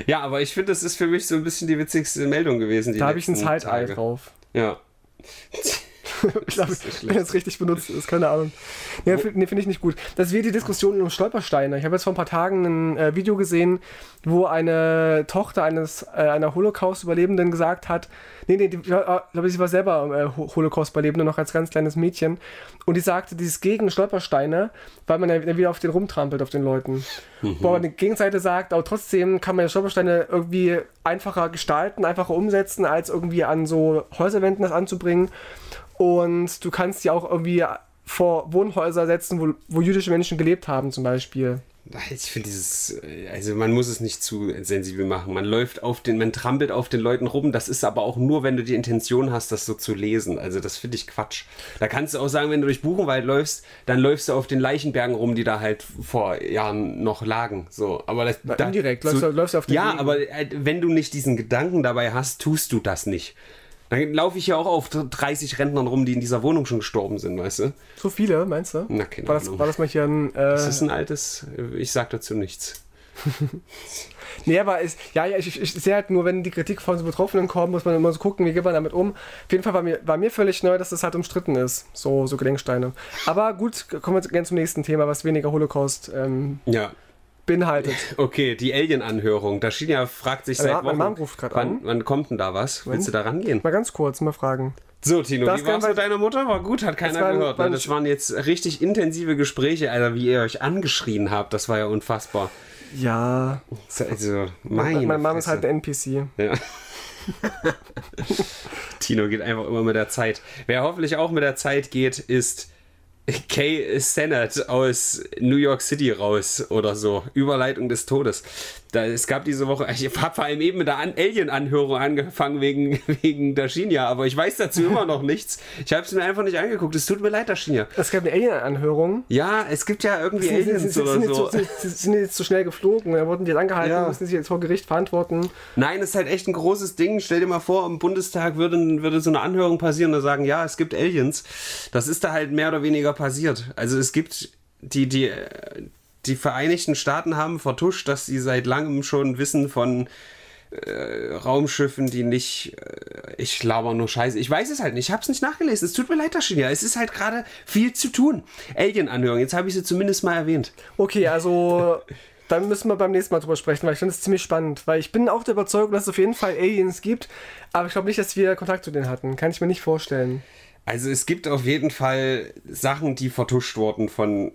Ja, aber ich finde, das ist für mich so ein bisschen die witzigste Meldung gewesen. Die Da habe ich ein Tage. drauf. Ja. Ich glaube, so wenn es richtig benutzt ist, keine Ahnung. Nee, nee, finde ich nicht gut. Das ist wie die Diskussion um Stolpersteine. Ich habe jetzt vor ein paar Tagen ein äh, Video gesehen, wo eine Tochter eines äh, einer Holocaust-Überlebenden gesagt hat, nee, nee, ich glaube, sie war selber äh, Ho- Holocaust-Überlebende, noch als ganz kleines Mädchen. Und die sagte, dieses gegen Stolpersteine, weil man ja wieder auf den rumtrampelt, auf den Leuten. Wo man die Gegenseite sagt, aber trotzdem kann man ja Stolpersteine irgendwie einfacher gestalten, einfacher umsetzen, als irgendwie an so Häuserwänden das anzubringen. Und du kannst die auch irgendwie vor Wohnhäuser setzen, wo, wo jüdische Menschen gelebt haben, zum Beispiel. Ich finde dieses, äh, also man muss es nicht zu sensibel machen. Man läuft auf den, man trampelt auf den Leuten rum. Das ist aber auch nur, wenn du die Intention hast, das so zu lesen. Also das finde ich Quatsch. Da kannst du auch sagen, wenn du durch Buchenwald läufst, dann läufst du auf den Leichenbergen rum, die da halt vor Jahren noch lagen. So, aber das, da, indirekt, läufst du- läufst du auf den Ja, Wegen. aber äh, wenn du nicht diesen Gedanken dabei hast, tust du das nicht. Dann laufe ich ja auch auf 30 Rentnern rum, die in dieser Wohnung schon gestorben sind, weißt du? So viele, meinst du? Na, keine war, das, Ahnung. war das mal hier ein. Äh, Das ist ein altes, ich sag dazu nichts. nee, aber ist, ja, ja, ich, ich, sehe halt nur, wenn die Kritik von so Betroffenen kommt, muss man immer so gucken, wie geht man damit um. Auf jeden Fall war mir, war mir völlig neu, dass das halt umstritten ist, so, so Gedenksteine. Aber gut, kommen wir gerne zum nächsten Thema, was weniger Holocaust ähm, Ja, beinhaltet. Okay, die Alien-Anhörung. Daschinja fragt sich seit Wochen. Mom ruft wann, an. wann kommt denn da was? Willst du da rangehen? Mal ganz kurz, mal fragen. So, Tino, Das wie war's mit deiner Mutter? War gut, hat keiner war ein- gehört. war Ne? Das waren jetzt richtig intensive Gespräche, Alter, wie ihr euch angeschrien habt. Das war ja unfassbar. Ja, Also, meine, meine Mom ist halt ein NPC. Ja. Tino geht einfach immer mit der Zeit. Wer hoffentlich auch mit der Zeit geht, ist Kay Sennett aus New York City raus oder so. Überleitung des Todes. Da, es gab diese Woche, ich habe vor allem eben mit der An Alien-Anhörung angefangen wegen, wegen Dashinia, aber ich weiß dazu immer noch nichts. Ich habe es mir einfach nicht angeguckt. Es tut mir leid, Dashinia. Es gab eine Alien-Anhörung. Ja, es gibt ja irgendwie Sind, Aliens sind, oder sind, so. sind, sind, sind die jetzt zu schnell geflogen? Da wurden die jetzt angehalten, Ja. müssen sich jetzt vor Gericht verantworten. Nein, es ist halt echt ein großes Ding. Stell dir mal vor, im Bundestag würde, würde so eine Anhörung passieren und sagen, ja, es gibt Aliens. Das ist da halt mehr oder weniger passiert. Also es gibt die, die, die Vereinigten Staaten haben vertuscht, dass sie seit langem schon wissen von äh, Raumschiffen, die nicht, äh, ich laber nur Scheiße. Ich weiß es halt nicht. Ich habe es nicht nachgelesen. Es tut mir leid, Taschinia. Es ist halt gerade viel zu tun. Alien-Anhörung. Jetzt habe ich sie zumindest mal erwähnt. Okay, also dann müssen wir beim nächsten Mal drüber sprechen, weil ich finde es ziemlich spannend. Weil ich bin auch der Überzeugung, dass es auf jeden Fall Aliens gibt, aber ich glaube nicht, dass wir Kontakt zu denen hatten. Kann ich mir nicht vorstellen. Also es gibt auf jeden Fall Sachen, die vertuscht wurden von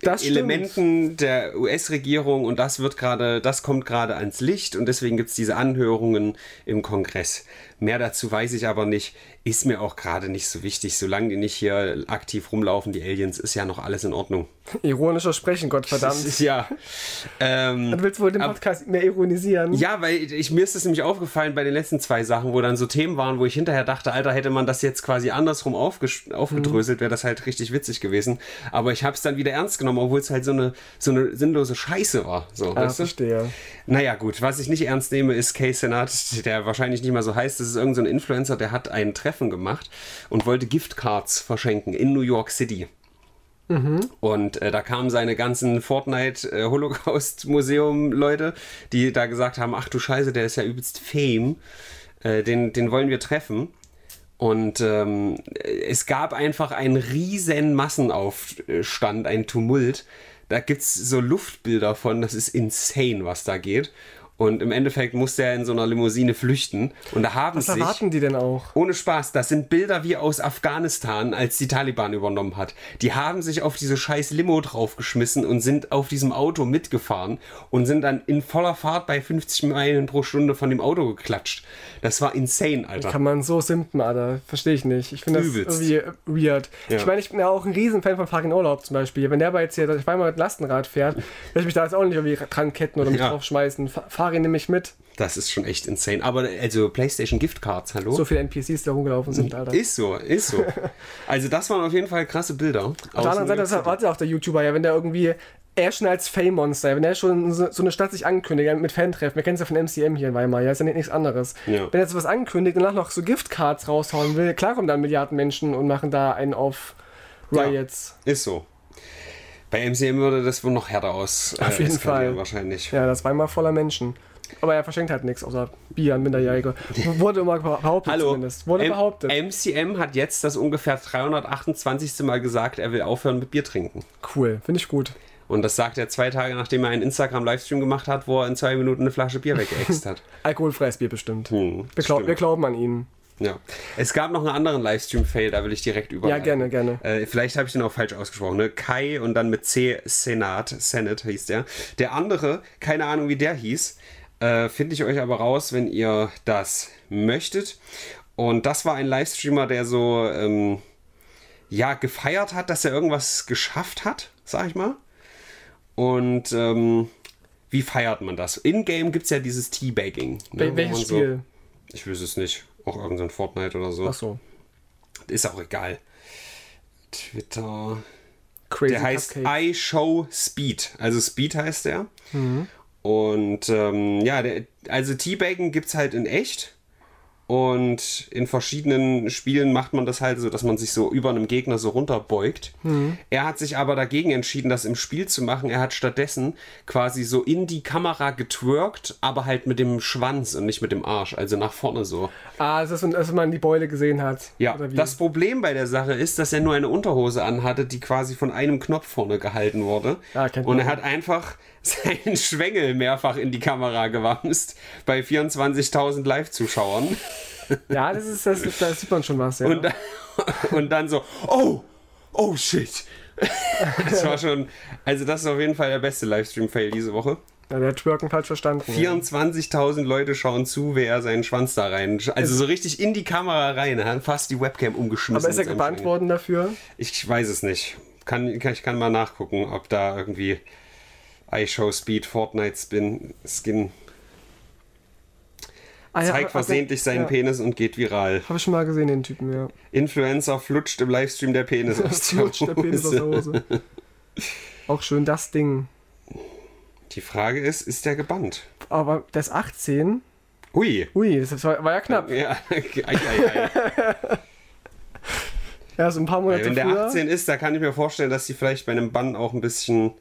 Das. Elementen der US-Regierung und das wird gerade, das kommt gerade ans Licht und deswegen gibt es diese Anhörungen im Kongress. Mehr dazu weiß ich aber nicht, ist mir auch gerade nicht so wichtig. Solange die nicht hier aktiv rumlaufen, die Aliens, ist ja noch alles in Ordnung. Ironischer Sprechen, Gottverdammt. Ja. Ähm, Du willst wohl den ab- Podcast mehr ironisieren? ja, weil ich, mir ist es nämlich aufgefallen bei den letzten zwei Sachen, wo dann so Themen waren, wo ich hinterher dachte, Alter, hätte man das jetzt quasi andersrum aufgedröselt, wäre das halt richtig witzig gewesen. Aber ich habe es dann wieder ernst genommen, obwohl es halt so eine, so eine sinnlose Scheiße war. So, Ah, weißt du? verstehe. Naja, gut, was ich nicht ernst nehme, ist Kay Senat, der wahrscheinlich nicht mal so heißt. Das ist irgendein so ein Influencer, der hat ein Treffen gemacht und wollte Giftcards verschenken in New York City. Und äh, da kamen seine ganzen Fortnite-Holocaust-Museum-Leute, die da gesagt haben: Ach du Scheiße, der ist ja übelst Fame. Äh, den, den wollen wir treffen. Und ähm, es gab einfach einen riesen Massenaufstand, ein Tumult. Da gibt es so Luftbilder von, das ist insane, was da geht. Und im Endeffekt musste er in so einer Limousine flüchten. Und da haben Was sich. erwarten die denn auch? Ohne Spaß, das sind Bilder wie aus Afghanistan, als die Taliban übernommen hat. Die haben sich auf diese scheiß Limo draufgeschmissen und sind auf diesem Auto mitgefahren und sind dann in voller Fahrt bei 50 Meilen pro Stunde von dem Auto geklatscht. Das war insane, Alter. Kann man so simpen, Alter. Verstehe ich nicht. Ich finde das irgendwie äh, weird. Ja. Ich meine, ich bin ja auch ein Riesenfan von Farin Urlaub zum Beispiel. Wenn der aber jetzt hier zweimal mit Lastenrad fährt, will ich mich da jetzt auch nicht irgendwie dran ketten oder mich Ja. draufschmeißen. Fa- Farin nehme ich mit. Das ist schon echt insane. Aber also PlayStation Giftcards, hallo? So viele NPCs, die da rumgelaufen sind, Alter. Ist so, ist so. Also das waren auf jeden Fall krasse Bilder. Auf der anderen Seite, das erwartet auch der YouTuber ja, wenn der irgendwie, er schon als Fame-Monster, wenn er schon so, so eine Stadt sich ankündigt, ja, mit Fantreffen, wir kennen es ja von MCM hier in Weimar, ja, ist ja nichts anderes. Ja. Wenn er sowas ankündigt und danach noch so Giftcards raushauen will, klar kommen dann Milliarden Menschen und machen da einen auf Ja. Riots. Ist so. Bei MCM würde das wohl noch härter aus. Auf jeden Fall. Wahrscheinlich. Ja, das Weimar voller Menschen. Aber er verschenkt halt nichts, außer Bier an Minderjährige. Wurde immer behauptet Hallo. zumindest. Wurde M- behauptet. MCM hat jetzt das ungefähr 328. Mal gesagt, er will aufhören mit Bier trinken. Cool, finde ich gut. Und das sagt er zwei Tage, nachdem er einen Instagram-Livestream gemacht hat, wo er in zwei Minuten eine Flasche Bier weggeext hat. Alkoholfreies Bier bestimmt. Hm, wir, glaub, wir glauben an ihn. Ja. Es gab noch einen anderen Livestream-Fail, da will ich direkt über. Ja, gerne, gerne. Äh, vielleicht habe ich den auch falsch ausgesprochen. Ne? Kai und dann mit C Senat, Senate hieß der. Der andere, keine Ahnung wie der hieß, äh, finde ich euch aber raus, wenn ihr das möchtet. Und das war ein Livestreamer, der so, ähm, ja, gefeiert hat, dass er irgendwas geschafft hat, sag ich mal. Und ähm, wie feiert man das? In-game gibt es ja dieses Teabagging. ne, welches so- Spiel? ich wüsste es nicht. Auch irgendein Fortnite oder so. Ach so. Ist auch egal. Twitter. Crazy Der heißt Cupcake. I Show Speed. Also Speed heißt der. Und ähm, ja, der, also Teabaggen gibt es halt in echt. Und in verschiedenen Spielen macht man das halt so, dass man sich so über einem Gegner so runterbeugt. Er hat sich aber dagegen entschieden, das im Spiel zu machen. Er hat stattdessen quasi so in die Kamera getwerkt, aber halt mit dem Schwanz und nicht mit dem Arsch. Also nach vorne so. Ah, das ist, wenn man die Beule gesehen hat. Ja, das Problem bei der Sache ist, dass er nur eine Unterhose anhatte, die quasi von einem Knopf vorne gehalten wurde. Ja, kennt und er hat einfach seinen Schwengel mehrfach in die Kamera gewamst bei 24.000 Live-Zuschauern. ja, das ist, das, da sieht man schon was, ja. Und, dann- und dann so, oh, oh shit. Das war schon, also das ist auf jeden Fall der beste Livestream-Fail diese Woche. ja, der hat Twerken falsch verstanden. ja. 24.000 Leute schauen zu, wie er seinen Schwanz da rein, also so richtig in die Kamera rein, er hat fast die Webcam umgeschmissen. Aber ist er gebannt worden dafür? Ich weiß es nicht. Kann, kann, ich kann mal nachgucken, ob da irgendwie iShow Speed Fortnite Spin Skin Ah, ja, zeigt okay. versehentlich seinen ja. Penis und geht viral. Habe ich schon mal gesehen, den Typen, ja. Influencer flutscht im Livestream der Penis aus der Flutscht der Penis aus der Hose. Hose. Auch schön das Ding. Die Frage ist, ist der gebannt? Aber der ist 18. Ui. Ui, das war, war ja knapp. Ja, ei, ei, ei. Ja, so ein paar Monate Wenn der früher. 18 ist, da kann ich mir vorstellen, dass die vielleicht bei einem Bann auch ein bisschen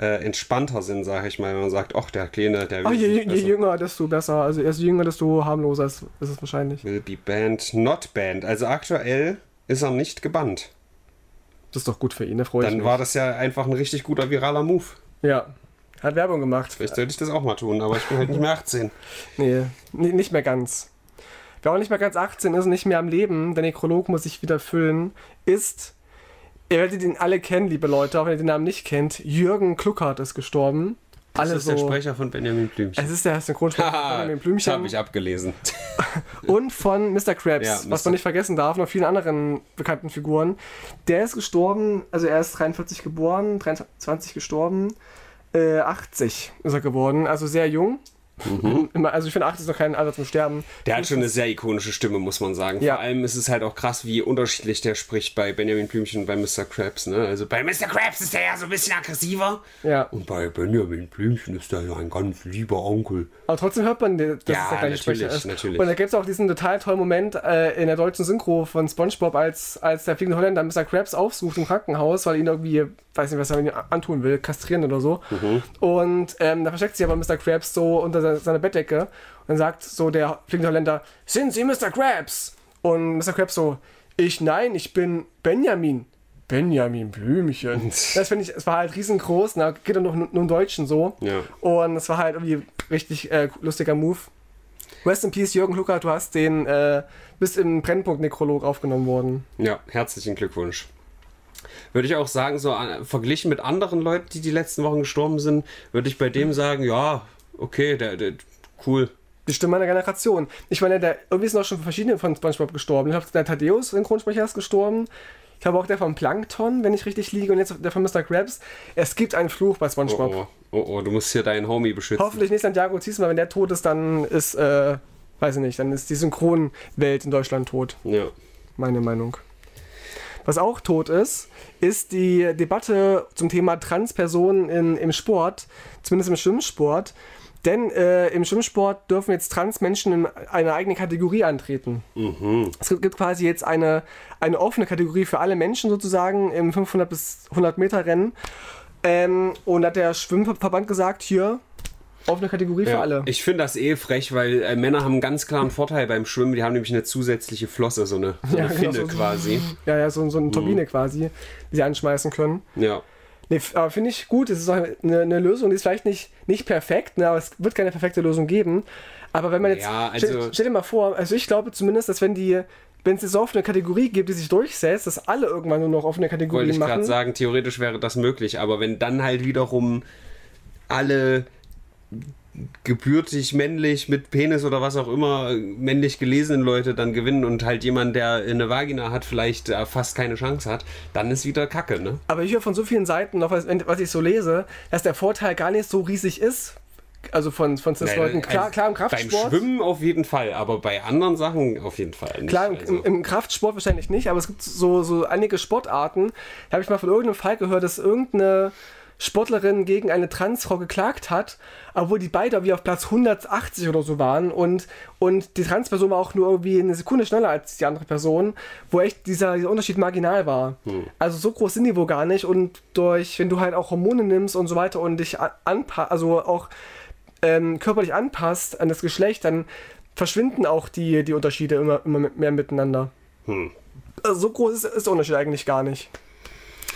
äh, entspannter sind, sage ich mal, wenn man sagt, ach, der Kleine, der Ach, will, je, sich je besser. jünger, desto besser. Also erst jünger, desto harmloser ist, ist es wahrscheinlich. will be banned, not banned. Also aktuell ist er nicht gebannt. Das ist doch gut für ihn, da freue ich Dann mich. war das ja einfach ein richtig guter viraler Move. Ja. Hat Werbung gemacht. Vielleicht sollte ich das auch mal tun, aber ich bin halt nicht mehr 18. Nee, ni- nicht mehr ganz. Wer auch nicht mehr ganz 18 ist und nicht mehr am Leben, der Nekrolog muss sich wieder füllen, ist, ihr werdet ihn alle kennen, liebe Leute, auch wenn ihr den Namen nicht kennt, Jürgen Kluckert ist gestorben. Das Alle ist so. der Sprecher von Benjamin Blümchen. Es ist der Synchronsprecher von Benjamin das Blümchen habe ich abgelesen. und von Mr. Krabs, Ja, was man nicht vergessen darf, noch vielen anderen bekannten Figuren. Der ist gestorben, also er ist 43 geboren, 23 gestorben, äh, 80 ist er geworden, also sehr jung. Immer- Also ich finde 80 ist noch kein Alter zum Sterben. Mhm. Der hat schon eine sehr ikonische Stimme, muss man sagen. Ja. Vor allem ist es halt auch krass, wie unterschiedlich der spricht bei Benjamin Blümchen und bei Mr. Krabs. Ne? Also bei Mr. Krabs ist der ja so ein bisschen aggressiver. Ja. Und bei Benjamin Blümchen ist der ja ein ganz lieber Onkel. Aber trotzdem hört man, dass Ja, es der gleiche Sprecher ist. natürlich. Und da gibt es auch diesen total tollen Moment äh, in der deutschen Synchro von SpongeBob, als, als der fliegende Holländer Mr. Krabs aufsucht im Krankenhaus, weil ihn irgendwie, weiß nicht, was er ihm antun will, kastrieren oder so. Mhm. Und ähm, da versteckt sich aber Mr. Krabs so unter se- seiner Bettdecke und dann sagt so der fliegende Holländer, sind Sie Mr. Krabs? Und Mr. Krabs so, ich nein, ich bin Benjamin. Benjamin Blümchen. Das finde ich, es war halt riesengroß, na, geht doch nur, nur im Deutschen so. Ja. Und es war halt irgendwie richtig äh, lustiger Move. Rest in Peace, Jürgen Lucker, du hast den äh, bis im Brennpunkt-Nekrolog aufgenommen worden. Ja, herzlichen Glückwunsch. Würde ich auch sagen, so äh, verglichen mit anderen Leuten, die die letzten Wochen gestorben sind, würde ich bei dem sagen, ja, okay, der, der cool. Die Stimme meiner Generation. Ich meine, der, irgendwie sind auch schon verschiedene von SpongeBob gestorben. Ich habe der Thaddeus, Synchronsprecher, ist gestorben. Ich habe auch der von Plankton, wenn ich richtig liege, und jetzt der von Mr. Krabs. Es gibt einen Fluch bei SpongeBob. Oh, oh, oh, oh du musst hier deinen Homie beschützen. Hoffentlich nicht Santiago Ziesmer, wenn der tot ist, dann ist, äh, weiß ich nicht, dann ist die Synchronwelt in Deutschland tot. Ja. Meine Meinung. Was auch tot ist, ist die Debatte zum Thema Transpersonen in, im Sport, zumindest im Schwimmsport. Denn äh, im Schwimmsport dürfen jetzt Transmenschen in eine eigene Kategorie antreten. Mhm. Es gibt quasi jetzt eine, eine offene Kategorie für alle Menschen sozusagen im 500 bis 100 Meter Rennen. Ähm, und hat der Schwimmverband gesagt, hier, offene Kategorie für Ja, alle. Ich finde das eh frech, weil äh, Männer haben einen ganz klaren Vorteil beim Schwimmen. Die haben nämlich eine zusätzliche Flosse, so eine, so Ja, eine genau, Finne so- quasi. Ja, ja, so, so eine Turbine quasi, die sie anschmeißen können. Ja. Nee, aber finde ich gut. Es ist auch eine, eine Lösung, die ist vielleicht nicht, nicht perfekt, ne, aber es wird keine perfekte Lösung geben. Aber wenn man jetzt. Ja, also- stell, stell dir mal vor, also ich glaube zumindest, dass wenn die. Wenn es jetzt so auf eine Kategorie gibt, die sich durchsetzt, dass alle irgendwann nur noch auf eine Wollte Kategorie ich gerade machen. sagen, theoretisch wäre das möglich, aber wenn dann halt wiederum alle gebürtig männlich mit Penis oder was auch immer männlich gelesenen Leute dann gewinnen und halt jemand, der eine Vagina hat, vielleicht äh, fast keine Chance hat, dann ist wieder Kacke, ne? Aber ich höre von so vielen Seiten, noch was, was ich so lese, dass der Vorteil gar nicht so riesig ist. Also von, von Cis-Leuten. Klar, also klar im Kraftsport. Beim Schwimmen auf jeden Fall, aber bei anderen Sachen auf jeden Fall nicht. Klar, im, also. im, im Kraftsport wahrscheinlich nicht, aber es gibt so, so einige Sportarten. Da habe ich mal von irgendeinem Fall gehört, dass irgendeine Sportlerin gegen eine Transfrau geklagt hat, obwohl die beide wie auf Platz 180 oder so waren und, und die Transperson war auch nur irgendwie eine Sekunde schneller als die andere Person, wo echt dieser, dieser Unterschied marginal war. Also so groß sind die wohl gar nicht und durch, wenn du halt auch Hormone nimmst und so weiter und dich anpasst, also auch ähm, körperlich anpasst an das Geschlecht, dann verschwinden auch die, die Unterschiede immer, immer mehr miteinander. Hm. Also so groß ist, ist der Unterschied eigentlich gar nicht.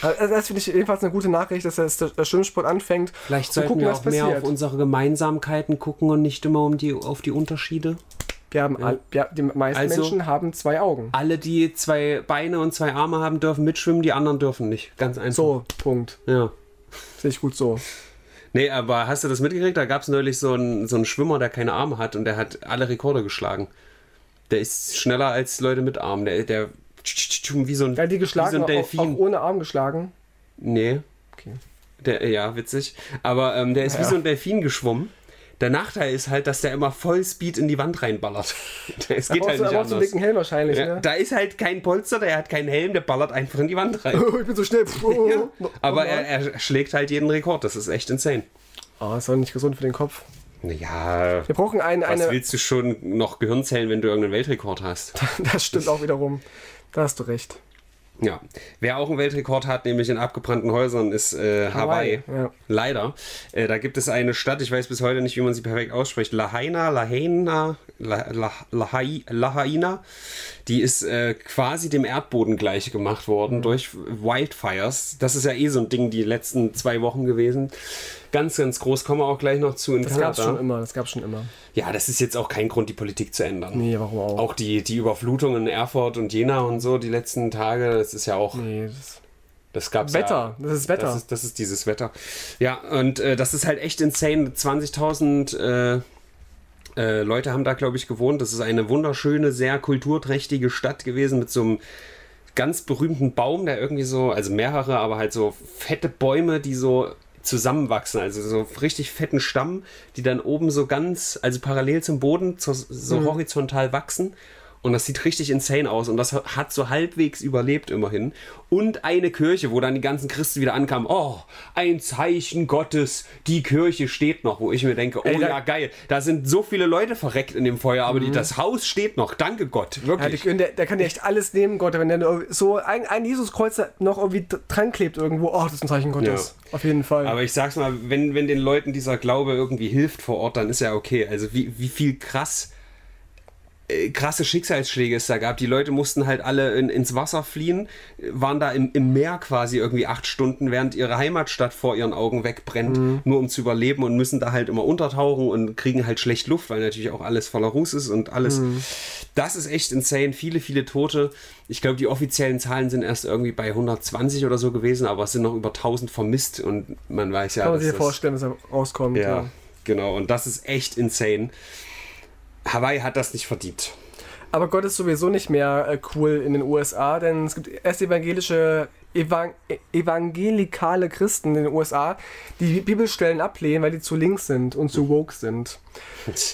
Also das finde ich jedenfalls eine gute Nachricht, dass das, der Schwimmsport anfängt. Vielleicht zu sollten gucken, wir auch mehr passiert. auf unsere Gemeinsamkeiten gucken und nicht immer um die, auf die Unterschiede. Wir haben all, ja, die meisten Also- Menschen haben zwei Augen. Alle, die zwei Beine und zwei Arme haben, dürfen mitschwimmen, die anderen dürfen nicht. Ganz einfach. So, Punkt. Ja. Sehe ich gut so. Nee, aber hast du das mitgekriegt? Da gab es neulich so einen, so einen Schwimmer, der keine Arme hat und der hat alle Rekorde geschlagen. Der ist schneller als Leute mit Armen. Der, der wie so ein, Ja, die wie geschlagen, so ein auch, Delfin. auch ohne Arm geschlagen. Nee. Okay. Der, ja, witzig. Aber ähm, der ist wie Ja. so ein Delfin geschwommen. Der Nachteil ist halt, dass der immer voll Speed in die Wand reinballert. Es geht halt du nicht auch einen anders. dicken Helm wahrscheinlich, Ja, ne? da ist halt kein Polster, der hat keinen Helm, der ballert einfach in die Wand rein. Oh, ich bin so schnell. Ja. Aber er, er schlägt halt jeden Rekord. Das ist echt insane. Oh, ist doch nicht gesund für den Kopf. Naja, Wir brauchen ein, was eine. willst du schon noch Gehirnzellen, wenn du irgendeinen Weltrekord hast? Das stimmt auch wiederum. Da hast du recht. Ja. Wer auch einen Weltrekord hat, nämlich in abgebrannten Häusern, ist äh, Hawaii. Ja. Leider. Äh, da gibt es eine Stadt, ich weiß bis heute nicht, wie man sie perfekt ausspricht. Lahaina, Lahaina, La, La, Lahai, Lahaina. Die ist äh, quasi dem Erdboden gleich gemacht worden durch Wildfires. Das ist ja eh so ein Ding die letzten zwei Wochen gewesen. Ganz, ganz groß. Kommen wir auch gleich noch zu in Das Kanada. gab's schon immer, das gab's schon immer. Ja, das ist jetzt auch kein Grund, die Politik zu ändern. Nee, warum auch? Auch die, die Überflutungen in Erfurt und Jena und so die letzten Tage, das ist ja auch, Nee, das das gab's Wetter, ja. das ist Wetter. Das ist, das ist dieses Wetter. Ja, und äh, das ist halt echt insane. 20.000 äh, äh, Leute haben da, glaube ich, gewohnt. Das ist eine wunderschöne, sehr kulturträchtige Stadt gewesen mit so einem ganz berühmten Baum, der irgendwie so, also mehrere, aber halt so fette Bäume, die so zusammenwachsen, also so richtig fetten Stamm, die dann oben so ganz, also parallel zum Boden, so, so Mhm. horizontal wachsen. Und das sieht richtig insane aus. Und das hat so halbwegs überlebt immerhin. Und eine Kirche, wo dann die ganzen Christen wieder ankamen. Oh, ein Zeichen Gottes. Die Kirche steht noch. Wo ich mir denke, oh Ey, Mhm. ja, geil. Da sind so viele Leute verreckt in dem Feuer, aber die, das Haus steht noch. Danke Gott. Ja, Wirklich. die, der, der kann dir echt alles nehmen, Gott. Wenn der so ein, ein Jesuskreuz noch irgendwie dran klebt irgendwo, oh, das ist ein Zeichen Gottes. Auf jeden Fall. Aber ich sag's mal, wenn, wenn den Leuten dieser Glaube irgendwie hilft vor Ort, dann ist ja okay. Also wie, wie viel krass krasse Schicksalsschläge es da gab. Die Leute mussten halt alle in, ins Wasser fliehen, waren da im, im Meer quasi irgendwie acht Stunden, während ihre Heimatstadt vor ihren Augen wegbrennt, mhm. nur um zu überleben und müssen da halt immer untertauchen und kriegen halt schlecht Luft, weil natürlich auch alles voller Ruß ist und alles. Mhm. Das ist echt insane. Viele, viele Tote. Ich glaube, die offiziellen Zahlen sind erst irgendwie bei 120 oder so gewesen, aber es sind noch über 1000 vermisst und man weiß ja. Kann man sich vorstellen, dass er rauskommt. Ja, ja, genau. Und das ist echt insane. Hawaii hat das nicht verdient. Aber Gott ist sowieso nicht mehr äh, cool in den USA, denn es gibt erst evangelische Evang evangelikale Christen in den USA, die Bibelstellen ablehnen, weil die zu links sind und zu woke sind.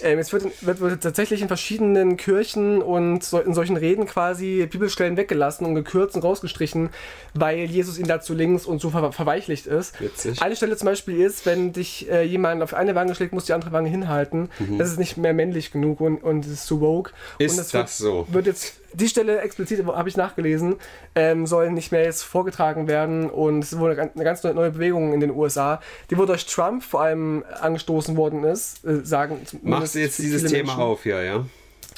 Ähm, es wird, wird, wird, tatsächlich in verschiedenen Kirchen und so, in solchen Reden quasi Bibelstellen weggelassen und gekürzt und rausgestrichen, weil Jesus ihnen dazu links und so ver verweichlicht ist. Witzig. Eine Stelle zum Beispiel ist, wenn dich äh, jemand auf eine Wange schlägt, muss die andere Wange hinhalten. Mhm. Das ist nicht mehr männlich genug und, und ist zu woke. Ist das, das so? Wird jetzt die Stelle explizit, habe ich nachgelesen, ähm, soll nicht mehr jetzt vorgetragen werden und es wurde eine ganz neue Bewegung in den USA, die wohl durch Trump vor allem angestoßen worden ist, äh, sagen Machst du jetzt dieses Thema Menschen. auf, ja, ja?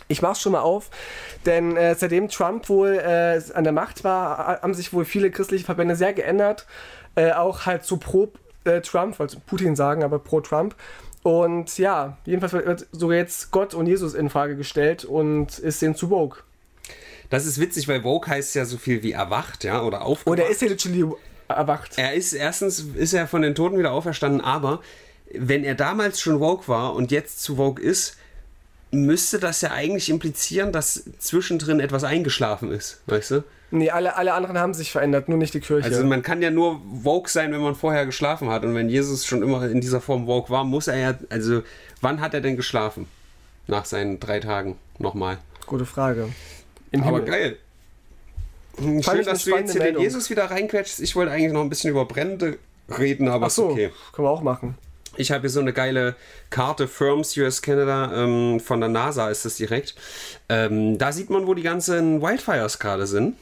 Ich mach's schon mal auf, denn äh, seitdem Trump wohl äh, an der Macht war, haben sich wohl viele christliche Verbände sehr geändert, äh, auch halt so pro äh, Trump, wollte Putin sagen, aber pro Trump. Und ja, jedenfalls wird sogar jetzt Gott und Jesus in Frage gestellt und ist denen zu woke. Das ist witzig, weil woke heißt ja so viel wie erwacht, ja, oder aufgewacht. Oder ist er literally erwacht? Er ist, erstens ist er von den Toten wieder auferstanden, aber wenn er damals schon woke war und jetzt zu woke ist, müsste das ja eigentlich implizieren, dass zwischendrin etwas eingeschlafen ist, weißt du? Nee, alle, alle anderen haben sich verändert, nur nicht die Kirche. Also man kann ja nur woke sein, wenn man vorher geschlafen hat. Und wenn Jesus schon immer in dieser Form woke war, muss er ja, also wann hat er denn geschlafen? Nach seinen drei Tagen nochmal. Gute Frage. Im Aber Himmel. geil. Hm, schön, dass du jetzt hier den Jesus wieder reinquetschst. Ich wollte eigentlich noch ein bisschen über Brände reden, aber Ach so, ist okay. Können wir auch machen. Ich habe hier so eine geile Karte, Firms US Canada, ähm, von der NASA ist das direkt. Ähm, da sieht man, wo die ganzen Wildfires gerade sind.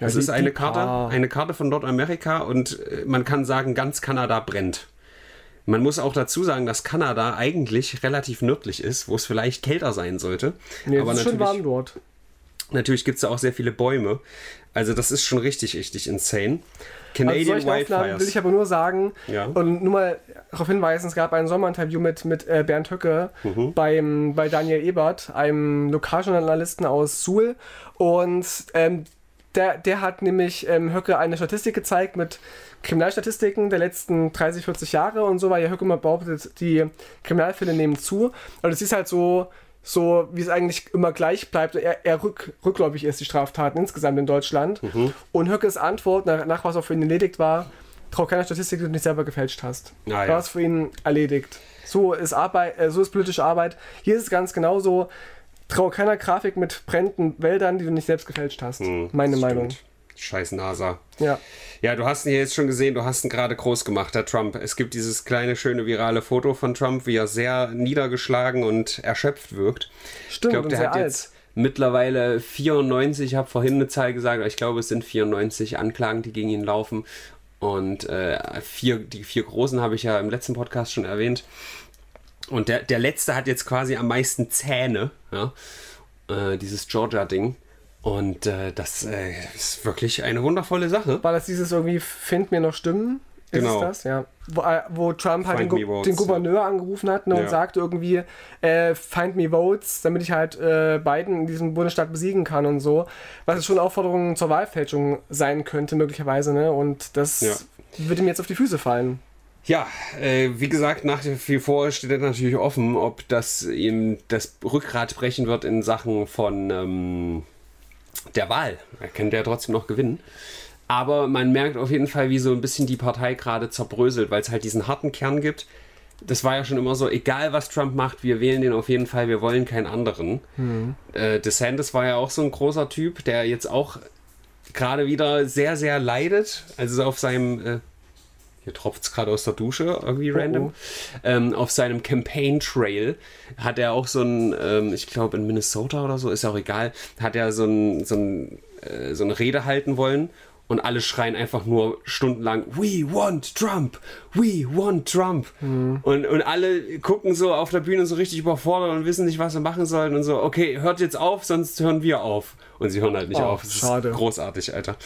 Ja, das ist eine Karte, eine Karte von Nordamerika und äh, man kann sagen, ganz Kanada brennt. Man muss auch dazu sagen, dass Kanada eigentlich relativ nördlich ist, wo es vielleicht kälter sein sollte. Nee, aber es ist schon warm dort. Natürlich gibt es da auch sehr viele Bäume. Also das ist schon richtig, richtig insane. Canadian also Wildfires. will ich aber nur sagen ja. und nur mal darauf hinweisen, es gab ein Sommerinterview mit, mit äh, Bernd Höcke mhm. beim, bei Daniel Ebert, einem Lokaljournalisten aus Suhl und ähm, der, der hat nämlich ähm, Höcke eine Statistik gezeigt mit Kriminalstatistiken der letzten 30, 40 Jahre und so, weil ja Höcke immer behauptet, die Kriminalfälle nehmen zu. Und es ist halt so, so wie es eigentlich immer gleich bleibt, eher, eher rück, rückläufig ist, die Straftaten insgesamt in Deutschland. Mhm. Und Höckes Antwort, nach, nach, was auch für ihn erledigt war, trau keiner Statistik, die du nicht selber gefälscht hast. Ja. War es für ihn erledigt. So ist Arbeit, äh, so ist politische Arbeit. Hier ist es ganz genauso. Trau keiner Grafik mit brennenden Wäldern, die du nicht selbst gefälscht hast. Mhm, Meine Meinung. Stimmt. Scheiß NASA. Ja. Ja, du hast ihn jetzt schon gesehen, du hast ihn gerade groß gemacht, der Trump. Es gibt dieses kleine, schöne, virale Foto von Trump, wie er sehr niedergeschlagen und erschöpft wirkt. Stimmt, ich glaube, der hat alt. jetzt mittlerweile 94, ich habe vorhin eine Zahl gesagt, ich glaube, es sind 94 Anklagen, die gegen ihn laufen. Und äh, vier, die vier großen habe ich ja im letzten Podcast schon erwähnt. Und der, der letzte hat jetzt quasi am meisten Zähne, ja? Äh, dieses Georgia-Ding. Und äh, das äh, ist wirklich eine wundervolle Sache. War das dieses irgendwie, find mir noch Stimmen? Ist genau. das? Ja. Wo, äh, wo Trump halt den, votes, den, Gouverneur ja. angerufen hat ne, ja. und sagte irgendwie, äh, find me votes, damit ich halt äh, Biden in diesem Bundesstaat besiegen kann und so. Was schon Aufforderungen zur Wahlfälschung sein könnte, möglicherweise. Ne? Und das ja. würde mir jetzt auf die Füße fallen. Ja, äh, wie gesagt, nach wie vor steht er natürlich offen, ob das ihm das Rückgrat brechen wird in Sachen von. Ähm, der Wahl. Er könnte ja trotzdem noch gewinnen. Aber man merkt auf jeden Fall, wie so ein bisschen die Partei gerade zerbröselt, weil es halt diesen harten Kern gibt. Das war ja schon immer so, egal was Trump macht, wir wählen den auf jeden Fall, wir wollen keinen anderen. Mhm. Äh, DeSantis war ja auch so ein großer Typ, der jetzt auch gerade wieder sehr, sehr leidet. Also auf seinem äh, hier tropft es gerade aus der Dusche, irgendwie oh, random. Oh. Ähm, auf seinem Campaign Trail hat er auch so ein, ähm, ich glaube in Minnesota oder so, ist auch egal, hat er so, ein, so, ein, äh, so eine Rede halten wollen. Und alle schreien einfach nur stundenlang, we want Trump, we want Trump. Mhm. Und, und alle gucken so auf der Bühne so richtig überfordert und wissen nicht, was sie machen sollen und so, okay, hört jetzt auf, sonst hören wir auf. Und sie hören halt nicht oh, auf. Das schade. ist großartig, Alter.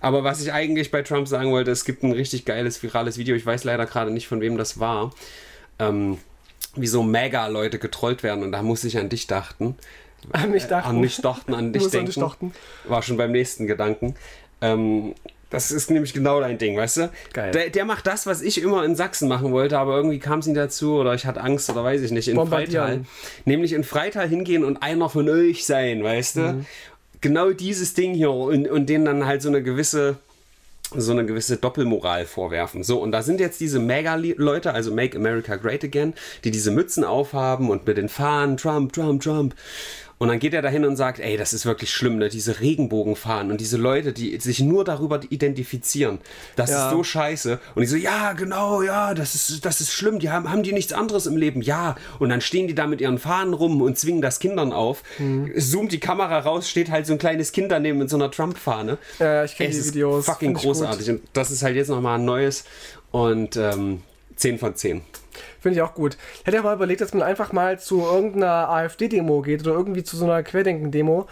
Aber was ich eigentlich bei Trump sagen wollte, es gibt ein richtig geiles, virales Video, ich weiß leider gerade nicht, von wem das war. Ähm, wie so Mega-Leute getrollt werden und da muss ich an dich dachten. An mich dachten. An mich dachten, an dich denken. An dachten. War schon beim nächsten Gedanken. Ähm, das ist nämlich genau dein Ding, weißt du? Geil. Der, der, macht das, was ich immer in Sachsen machen wollte, aber irgendwie kam es nie dazu oder ich hatte Angst oder weiß ich nicht. In Freital. Nämlich in Freital hingehen und einer von euch sein, weißt du? Mhm. Genau dieses Ding hier und, und denen dann halt so eine gewisse so eine gewisse Doppelmoral vorwerfen. So, und da sind jetzt diese Mega-Leute, also Make America Great Again, die diese Mützen aufhaben und mit den Fahnen Trump, Trump, Trump. Und dann geht er dahin und sagt, ey, das ist wirklich schlimm, ne? diese Regenbogenfahnen und diese Leute, die sich nur darüber identifizieren. Das ja. ist so scheiße. Und ich so, ja, genau, ja, das ist, das ist schlimm. Die haben, haben die nichts anderes im Leben? Ja. Und dann stehen die da mit ihren Fahnen rum und zwingen das Kindern auf. Mhm. Zoomt die Kamera raus, steht halt so ein kleines Kind daneben mit so einer Trump-Fahne. Ja, ich kenne die Videos. fucking großartig. Und das ist halt jetzt nochmal ein neues. Und ähm, 10 von 10. Finde ich auch gut. Ich hätte ja mal überlegt, dass man einfach mal zu irgendeiner AfD-Demo geht oder irgendwie zu so einer Querdenken-Demo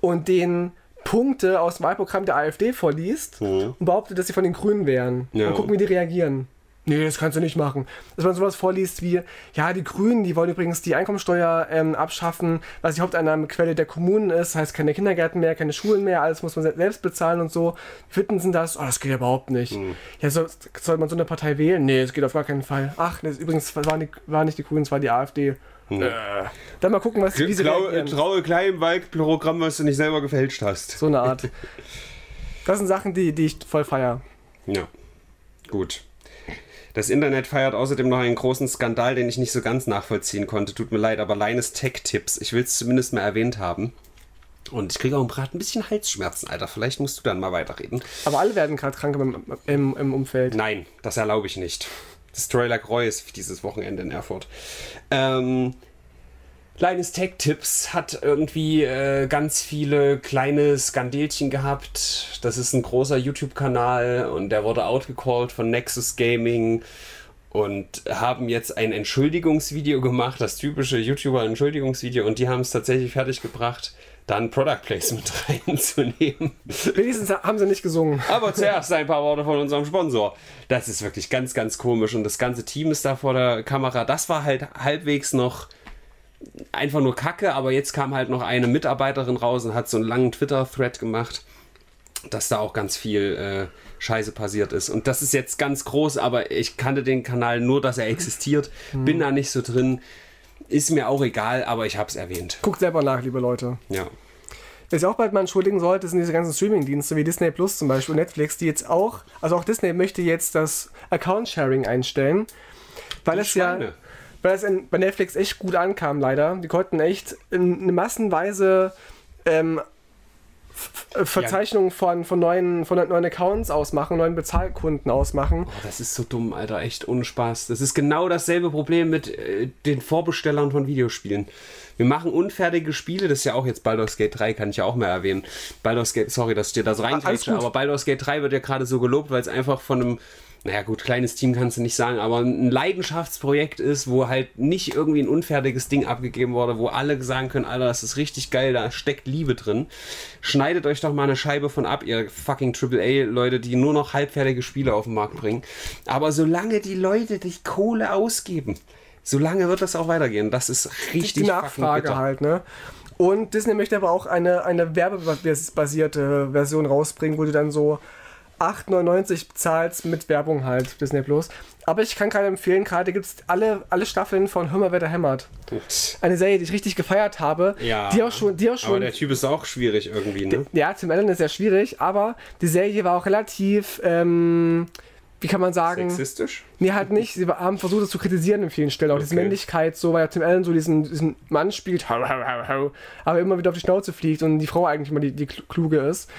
und den Punkte aus dem Wahlprogramm der AfD vorliest mhm. und behauptet, dass sie von den Grünen wären. Ja. Und gucken, wie die reagieren. Nee, das kannst du nicht machen. Dass man sowas vorliest wie, ja, die Grünen, die wollen übrigens die Einkommensteuer ähm, abschaffen, was die Haupteinnahmequelle der Kommunen ist, heißt keine Kindergärten mehr, keine Schulen mehr, alles muss man selbst bezahlen und so. Finden sie das? Oh, das geht überhaupt nicht. Mhm. Ja, so, soll man so eine Partei wählen? Nee, das geht auf gar keinen Fall. Ach, das, übrigens war, die, war nicht die Grünen, es war die AfD. Mhm. Äh, dann mal gucken, was wie sie Traue, traue Kleinwald-Programm, was du nicht selber gefälscht hast. So eine Art. Das sind Sachen, die, die ich voll feier. Ja, gut. Das Internet feiert außerdem noch einen großen Skandal, den ich nicht so ganz nachvollziehen konnte. Tut mir leid, aber Leines Tech-Tipps. Ich will es zumindest mal erwähnt haben. Und ich kriege auch gerade ein bisschen Halsschmerzen, Alter. Vielleicht musst du dann mal weiterreden. Aber alle werden gerade krank im, im, im, Umfeld. Nein, das erlaube ich nicht. Das Trailer ist dieses Wochenende in Erfurt. Ähm, Kleines Tech-Tipps hat irgendwie äh, ganz viele kleine Skandelchen gehabt. Das ist ein großer YouTube-Kanal und der wurde outgecalled von Nexus Gaming und haben jetzt ein Entschuldigungsvideo gemacht, das typische YouTuber-Entschuldigungsvideo und die haben es tatsächlich fertiggebracht, dann Product Placement reinzunehmen. Wenigstens haben sie nicht gesungen. Aber zuerst ein paar Worte von unserem Sponsor. Das ist wirklich ganz, ganz komisch und das ganze Team ist da vor der Kamera. Das war halt halbwegs noch einfach nur Kacke, aber jetzt kam halt noch eine Mitarbeiterin raus und hat so einen langen Twitter-Thread gemacht, dass da auch ganz viel äh, Scheiße passiert ist. Und das ist jetzt ganz groß, aber ich kannte den Kanal nur, dass er existiert, mhm. bin da nicht so drin. Ist mir auch egal, aber ich habe es erwähnt. Guckt selber nach, liebe Leute. Ja. Was ich auch bald mal entschuldigen sollte, sind diese ganzen Streaming-Dienste wie Disney Plus zum Beispiel, Netflix, die jetzt auch, also auch Disney möchte jetzt das Account-Sharing einstellen, weil es ja weil es in, bei Netflix echt gut ankam, leider. Die konnten echt eine massenweise ähm, Verzeichnungen von, von, neuen, von neuen Accounts ausmachen, neuen Bezahlkunden ausmachen. Oh, das ist so dumm, Alter, echt ohne Spaß. Das ist genau dasselbe Problem mit äh, den Vorbestellern von Videospielen. Wir machen unfertige Spiele, das ist ja auch jetzt Baldur's Gate 3, kann ich ja auch mal erwähnen. Baldur's Gate, sorry, dass ich dir das reinkriege, aber Baldur's Gate 3 wird ja gerade so gelobt, weil es einfach von einem naja gut, kleines Team kannst du nicht sagen, aber ein Leidenschaftsprojekt ist, wo halt nicht irgendwie ein unfertiges Ding abgegeben wurde, wo alle sagen können, Alter, das ist richtig geil, da steckt Liebe drin. Schneidet euch doch mal eine Scheibe von ab, ihr fucking AAA-Leute, die nur noch halbfertige Spiele auf den Markt bringen. Aber solange die Leute dich Kohle ausgeben, solange wird das auch weitergehen. Das ist richtig Die Nachfrage halt, ne? Und Disney möchte aber auch eine, eine werbebasierte Version rausbringen, wo du dann so 8,99 bezahlst mit Werbung halt, Disney Plus. Aber ich kann gerade empfehlen, gerade gibt es alle, alle Staffeln von Hör mal, wer da hämmert. Eine Serie, die ich richtig gefeiert habe. Ja. Die auch schon, die auch schon. Aber der Typ ist auch schwierig irgendwie, ne? Ja, Tim Allen ist sehr schwierig, aber die Serie war auch relativ, ähm, wie kann man sagen? Sexistisch? Nee, halt nicht. Sie haben versucht, es zu kritisieren in vielen Stellen. Auch okay. diese Männlichkeit, so, weil ja Tim Allen so diesen, diesen Mann spielt, aber immer wieder auf die Schnauze fliegt und die Frau eigentlich immer die, die Kluge ist.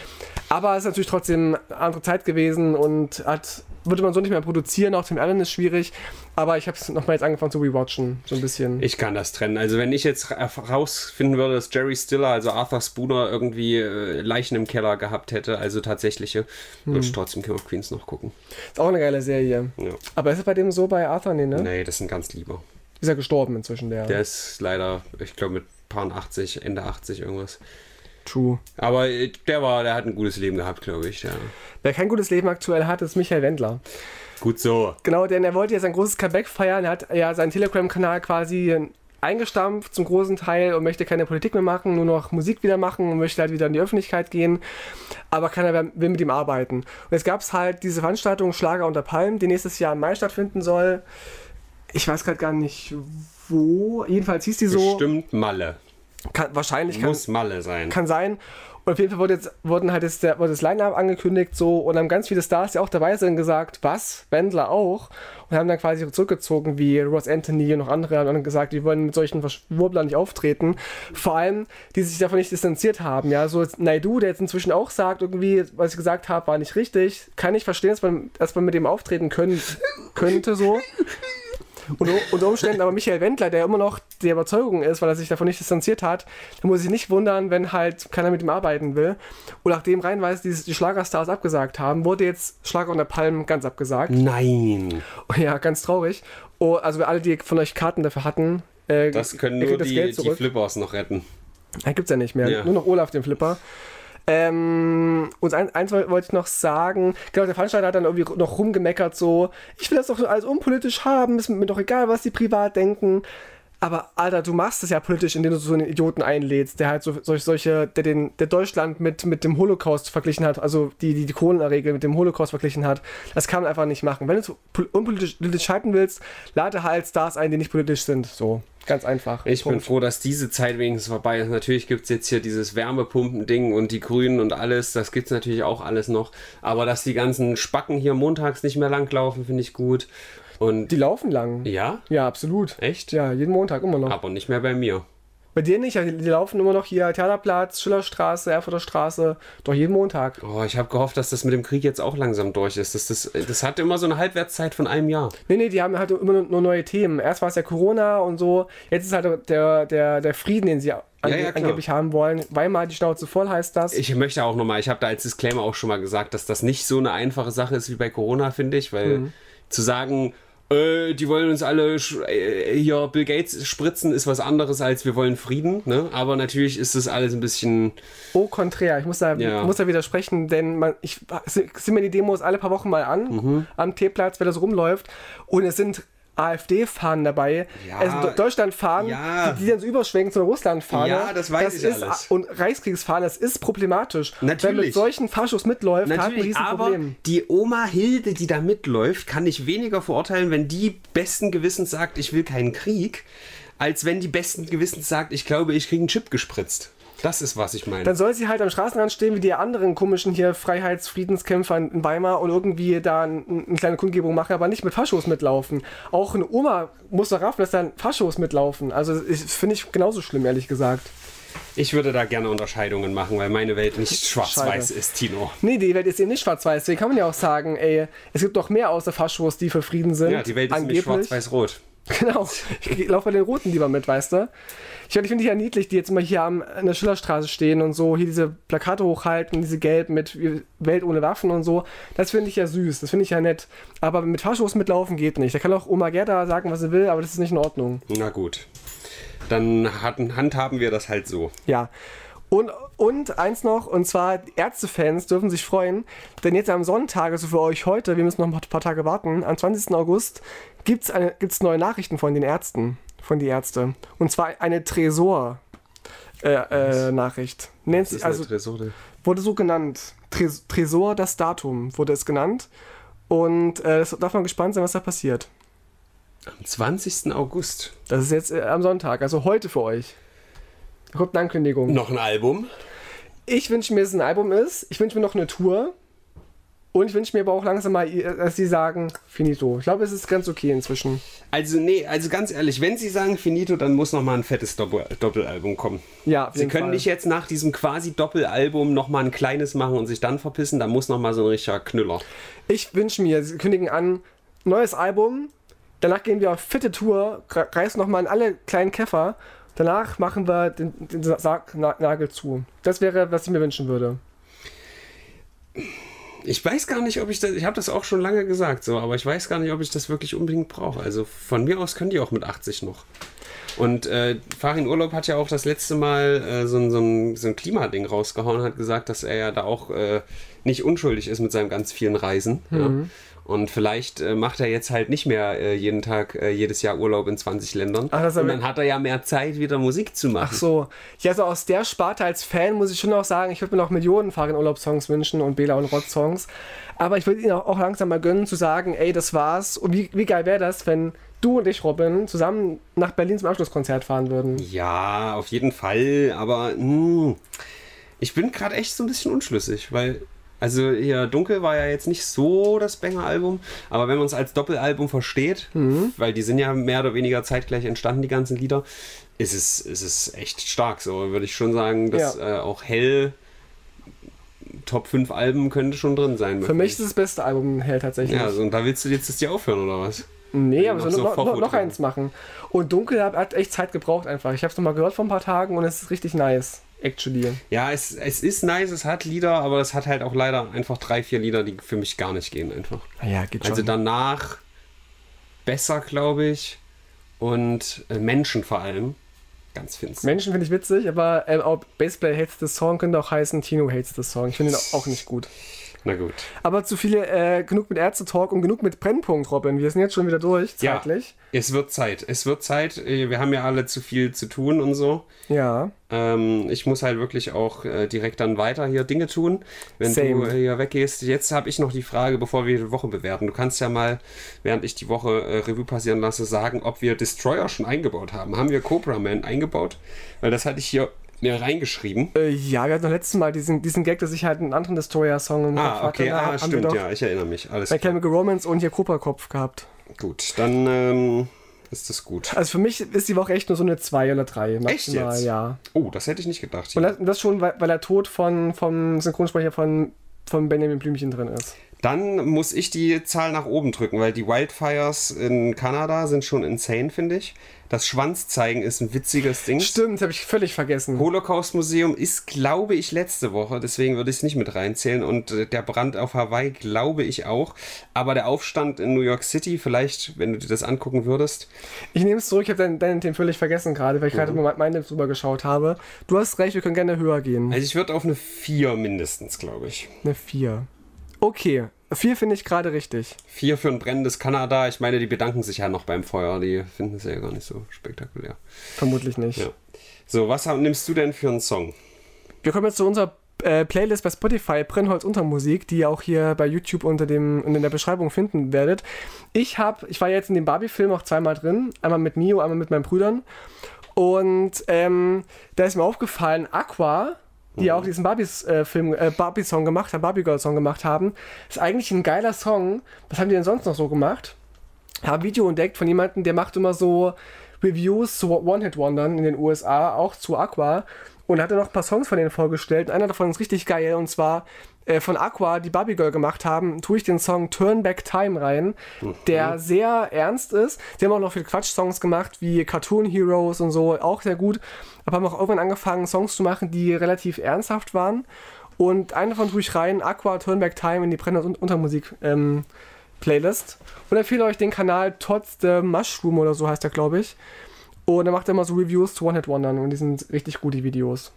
Aber es ist natürlich trotzdem eine andere Zeit gewesen und hat würde man so nicht mehr produzieren. Auch Tim Allen ist schwierig. Aber ich habe es nochmal jetzt angefangen zu rewatchen. So ein bisschen. Ich kann das trennen. Also wenn ich jetzt herausfinden würde, dass Jerry Stiller, also Arthur Spooner, irgendwie äh, Leichen im Keller gehabt hätte, also tatsächliche, hm. würde ich trotzdem King of Queens noch gucken. Ist auch eine geile Serie. Ja. Aber ist es bei dem so bei Arthur? Nee, ne? Nee, das ist ein ganz lieber. Ist er gestorben inzwischen, der? Der ist leider, ich glaube, mit Paar 80, Ende 80 irgendwas. True. Aber äh, der war, der hat ein gutes Leben gehabt, glaube ich. Ja. Wer kein gutes Leben aktuell hat, ist Michael Wendler. Gut so. Genau, denn er wollte jetzt ein großes Comeback feiern. Er hat ja seinen Telegram-Kanal quasi eingestampft zum großen Teil und möchte keine Politik mehr machen, nur noch Musik wieder machen und möchte halt wieder in die Öffentlichkeit gehen. Aber keiner will mit ihm arbeiten. Und jetzt gab es halt diese Veranstaltung Schlager unter Palmen, die nächstes Jahr im Mai stattfinden soll. Ich weiß gerade gar nicht wo. Jedenfalls hieß die so. Bestimmt Malle. Kann, wahrscheinlich Muss kann, Malle sein. Kann sein. Und auf jeden Fall wurde jetzt, wurden halt jetzt der, wurde das Line-Up angekündigt so und haben ganz viele Stars, die auch dabei sind, gesagt, was? Wendler auch? Und haben dann quasi zurückgezogen, wie Ross Anthony und noch andere, und dann gesagt, die wollen mit solchen Verschwurblern nicht auftreten. Vor allem, die sich davon nicht distanziert haben. Ja, so Naidu, der jetzt inzwischen auch sagt, irgendwie, was ich gesagt habe, war nicht richtig. Kann ich verstehen, dass man, dass man mit dem auftreten können, könnte, so. Und unter Umständen aber Michael Wendler, der immer noch der Überzeugung ist, weil er sich davon nicht distanziert hat, dann muss ich nicht wundern, wenn halt keiner mit ihm arbeiten will. Und nachdem reinweise die, die Schlagerstars abgesagt haben, wurde jetzt Schlager unter Palmen ganz abgesagt. Nein. Ja, ganz traurig. Oh, also alle, die von euch Karten dafür hatten, äh, das können nur das die, die Flippers noch retten. Da gibt es ja nicht mehr. Ja. Nur noch Olaf, den Flipper. Ähm, und eins wollte ich noch sagen, genau, der Veranstalter hat dann irgendwie noch rumgemeckert, so, ich will das doch alles unpolitisch haben, ist mir doch egal, was die privat denken. Aber Alter, du machst es ja politisch, indem du so einen Idioten einlädst, der halt so, solche, solche der den, der Deutschland mit, mit dem Holocaust verglichen hat, also die, die, die Kohlenregel mit dem Holocaust verglichen hat. Das kann man einfach nicht machen. Wenn du unpolitisch halten willst, lade halt Stars ein, die nicht politisch sind. So. Ganz einfach. Ich Punkt. bin froh, dass diese Zeit wenigstens vorbei ist. Natürlich gibt es jetzt hier dieses Wärmepumpen-Ding und die Grünen und alles. Das gibt es natürlich auch alles noch. Aber dass die ganzen Spacken hier montags nicht mehr langlaufen, finde ich gut. Und die laufen lang. Ja? Ja, absolut. Echt? Ja, jeden Montag immer noch. Aber nicht mehr bei mir. Bei dir nicht, die laufen immer noch hier Theaterplatz, Schillerstraße, Erfurter Straße, doch jeden Montag. Oh, ich habe gehofft, dass das mit dem Krieg jetzt auch langsam durch ist. Das, das, das hat immer so eine Halbwertszeit von einem Jahr. Nee, nee, die haben halt immer nur neue Themen. Erst war es ja Corona und so, jetzt ist halt der, der, der Frieden, den sie ja, ja, angeblich haben wollen. Weimar, die Schnauze voll heißt das. Ich möchte auch nochmal, ich habe da als Disclaimer auch schon mal gesagt, dass das nicht so eine einfache Sache ist wie bei Corona, finde ich, weil mhm. zu sagen, äh, die wollen uns alle äh, hier Bill Gates spritzen, ist was anderes als wir wollen Frieden. Ne? Aber natürlich ist das alles ein bisschen. Oh, konträr. Ich muss da, ja. muss da widersprechen, denn man, ich sehe mir die Demos alle paar Wochen mal an mhm. am T-Platz, wer das rumläuft. Und es sind AfD-Fahnen dabei, ja, also Deutschland-Fahnen, ja. die, die, dann so überschwenken zu Russland-Fahnen. Ja, das weiß das ich ist, alles. Und Reichskriegsfahnen, das ist problematisch. Natürlich. Wenn mit solchen Faschos mitläuft, Natürlich, hat man aber Problem. die Oma Hilde, die da mitläuft, kann ich weniger verurteilen, wenn die besten Gewissens sagt, ich will keinen Krieg, als wenn die besten Gewissens sagt, ich glaube, ich kriege einen Chip gespritzt. Das ist, was ich meine. Dann soll sie halt am Straßenrand stehen, wie die anderen komischen hier Freiheitsfriedenskämpfer in Weimar und irgendwie da eine kleine Kundgebung machen, aber nicht mit Faschos mitlaufen. Auch eine Oma muss doch raffen, dass dann Faschos mitlaufen. Also finde ich genauso schlimm, ehrlich gesagt. Ich würde da gerne Unterscheidungen machen, weil meine Welt nicht schwarz-weiß ist, Tino. Nee, die Welt ist eben nicht schwarz-weiß. Deswegen kann man ja auch sagen, ey, es gibt doch mehr außer Faschos, die für Frieden sind. Ja, die Welt ist nämlich schwarz-weiß-rot. Genau. Ich laufe bei den Roten lieber mit, weißt du? Ich, ich finde die ja niedlich, die jetzt immer hier am, an der Schillerstraße stehen und so, hier diese Plakate hochhalten, diese Gelb mit Welt ohne Waffen und so. Das finde ich ja süß, das finde ich ja nett. Aber mit Faschos mitlaufen geht nicht. Da kann auch Oma Gerda sagen, was sie will, aber das ist nicht in Ordnung. Na gut. Dann handhaben wir das halt so. Ja. Und, und eins noch, und zwar Ärztefans dürfen sich freuen, denn jetzt am Sonntag, also für euch heute, wir müssen noch ein paar Tage warten, am 20. August gibt es gibt's neue Nachrichten von den Ärzten, von die Ärzte. Und zwar eine Tresor-Nachricht. Äh, äh, Nennt sich also. Tresor? Wurde so genannt. Tres Tresor, das Datum wurde es genannt. Und äh, das darf man gespannt sein, was da passiert. Am 20. August. Das ist jetzt äh, am Sonntag, also heute für euch. Kommt eine Ankündigung. Noch ein Album? Ich wünsche mir, dass es ein Album ist. Ich wünsche mir noch eine Tour. Und ich wünsche mir aber auch langsam mal, dass sie sagen, finito. Ich glaube, es ist ganz okay inzwischen. Also, nee, also ganz ehrlich, wenn sie sagen finito, dann muss noch mal ein fettes Doppel Doppelalbum kommen. Ja, Sie können Fall. nicht jetzt nach diesem quasi Doppelalbum noch mal ein kleines machen und sich dann verpissen. Da muss noch mal so ein richtiger Knüller. Ich wünsche mir, sie kündigen an, neues Album, danach gehen wir auf fitte Tour, reißen nochmal in alle kleinen Käfer, danach machen wir den, den Sargnagel zu. Das wäre, was ich mir wünschen würde. Ich weiß gar nicht, ob ich das. Ich habe das auch schon lange gesagt, so, aber ich weiß gar nicht, ob ich das wirklich unbedingt brauche. Also von mir aus können die auch mit 80 noch. Und äh, Farin Urlaub hat ja auch das letzte Mal äh, so, ein- so, ein, so ein Klimading rausgehauen, hat gesagt, dass er ja da auch äh, nicht unschuldig ist mit seinen ganz vielen Reisen. Ja. Und vielleicht äh, macht er jetzt halt nicht mehr äh, jeden Tag, äh, jedes Jahr Urlaub in 20 Ländern. Ach, und dann hat er ja mehr Zeit, wieder Musik zu machen. Ach so. Ja, also aus der Sparte als Fan muss ich schon auch sagen, ich würde mir noch Millionen Farin Urlaub-Songs wünschen und Bela und Rott-Songs. Aber ich würde ihnen auch, auch langsam mal gönnen, zu sagen, ey, das war's. Und wie, wie geil wäre das, wenn du und ich, Robin, zusammen nach Berlin zum Abschlusskonzert fahren würden? Ja, auf jeden Fall, aber hm, ich bin gerade echt so ein bisschen unschlüssig, weil, also hier Dunkel war ja jetzt nicht so das Banger-Album, aber wenn man es als Doppelalbum versteht, weil die sind ja mehr oder weniger zeitgleich entstanden, die ganzen Lieder, ist es, ist es echt stark. So würde ich schon sagen, dass äh, auch Hell Top 5 Alben könnte schon drin sein. Für mich ist das beste Album Hell tatsächlich. Ja, also, und da willst du jetzt das dir aufhören, oder was? Nee, aber noch so noch, noch, noch eins machen. Und Dunkel hat, hat echt Zeit gebraucht einfach. Ich habe es nochmal gehört vor ein paar Tagen und es ist richtig nice. Actually. Ja, es, es ist nice, es hat Lieder, aber es hat halt auch leider einfach drei, vier Lieder, die für mich gar nicht gehen einfach. Ja, geht Also danach besser, glaube ich. Und äh, Menschen vor allem. Ganz finster. Menschen finde ich witzig, aber ähm, auch Bassplay hates the song könnte auch heißen Tino hates the song. Ich finde ihn auch nicht gut. Na gut. Aber zu viele, äh, genug mit Ärzte-Talk und genug mit Brennpunkt, Robin. Wir sind jetzt schon wieder durch, Ja. zeitlich. Es wird Zeit. Es wird Zeit. Äh, Wir haben ja alle zu viel zu tun und so. Ja. Ähm, ich muss halt wirklich auch äh, direkt dann weiter hier Dinge tun, wenn du Same. äh, hier weggehst. Jetzt habe ich noch die Frage, bevor wir die Woche bewerten. Du kannst ja mal, während ich die Woche äh, Revue passieren lasse, sagen, ob wir Destroyer schon eingebaut haben. Haben wir Cobra Man eingebaut? Weil das hatte ich hier mir reingeschrieben. Äh, ja, wir hatten noch letztes Mal diesen, diesen Gag, dass ich halt einen anderen Destroyer-Song Ah, okay, Da ah, stimmt, ja, ich erinnere mich. Alles Bei. Chemical Romance und hier Kopf gehabt. Gut, dann ähm, ist das gut. Also für mich ist die Woche echt nur so eine 2 oder 3 maximal, jetzt? ja. Oh, das hätte ich nicht gedacht. Und das, das schon, weil, weil der Tod von, vom Synchronsprecher von, von Benjamin Blümchen drin ist. Dann muss ich die Zahl nach oben drücken, weil die Wildfires in Kanada sind schon insane, finde ich. Das Schwanzzeigen ist ein witziges Ding. Stimmt, habe ich völlig vergessen. Holocaust-Museum ist, glaube ich, letzte Woche, deswegen würde ich es nicht mit reinzählen. Und äh, der Brand auf Hawaii, glaube ich auch. Aber der Aufstand in New York City, vielleicht, wenn du dir das angucken würdest. Ich nehme es zurück, ich habe deinen, deinen Themen völlig vergessen gerade, weil ich Mhm. gerade über meine drüber geschaut habe. Du hast recht, wir können gerne höher gehen. Also ich würde auf eine 4 mindestens, glaube ich. Eine 4. Okay, 4 finde ich gerade richtig. 4 für ein brennendes Kanada. Ich meine, die bedanken sich ja noch beim Feuer. Die finden es ja gar nicht so spektakulär. Vermutlich nicht. Ja. So, was nimmst du denn für einen Song? Wir kommen jetzt zu unserer äh, Playlist bei Spotify, Brennholz Untermusik, die ihr auch hier bei YouTube unter dem, in der Beschreibung finden werdet. Ich habe, ich war jetzt in dem Barbie-Film auch zweimal drin, einmal mit Mio, einmal mit meinen Brüdern. Und ähm, da ist mir aufgefallen, Aqua, die auch diesen Barbies-Film, äh, Barbie-Song gemacht haben, Barbie-Girl-Song gemacht haben, ist eigentlich ein geiler Song. Was haben die denn sonst noch so gemacht? habe ein Video entdeckt von jemandem, der macht immer so Reviews zu One-Hit-Wondern in den USA, auch zu Aqua. Und hat dann noch ein paar Songs von denen vorgestellt. Einer davon ist richtig geil und zwar äh, von Aqua, die Barbie Girl gemacht haben, tue ich den Song Turn Back Time rein, der sehr ernst ist. Sie haben auch noch viele Quatsch-Songs gemacht, wie Cartoon Heroes und so, auch sehr gut. Aber haben auch irgendwann angefangen, Songs zu machen, die relativ ernsthaft waren. Und einen davon tue ich rein, Aqua Turn Back Time in die Brenner- und Untermusik ähm, Playlist. Und empfehle euch den Kanal Tots the Mushroom oder so heißt er, glaube ich. Und er macht immer so Reviews zu One-Hit-Wondern und die sind richtig gut, die Videos.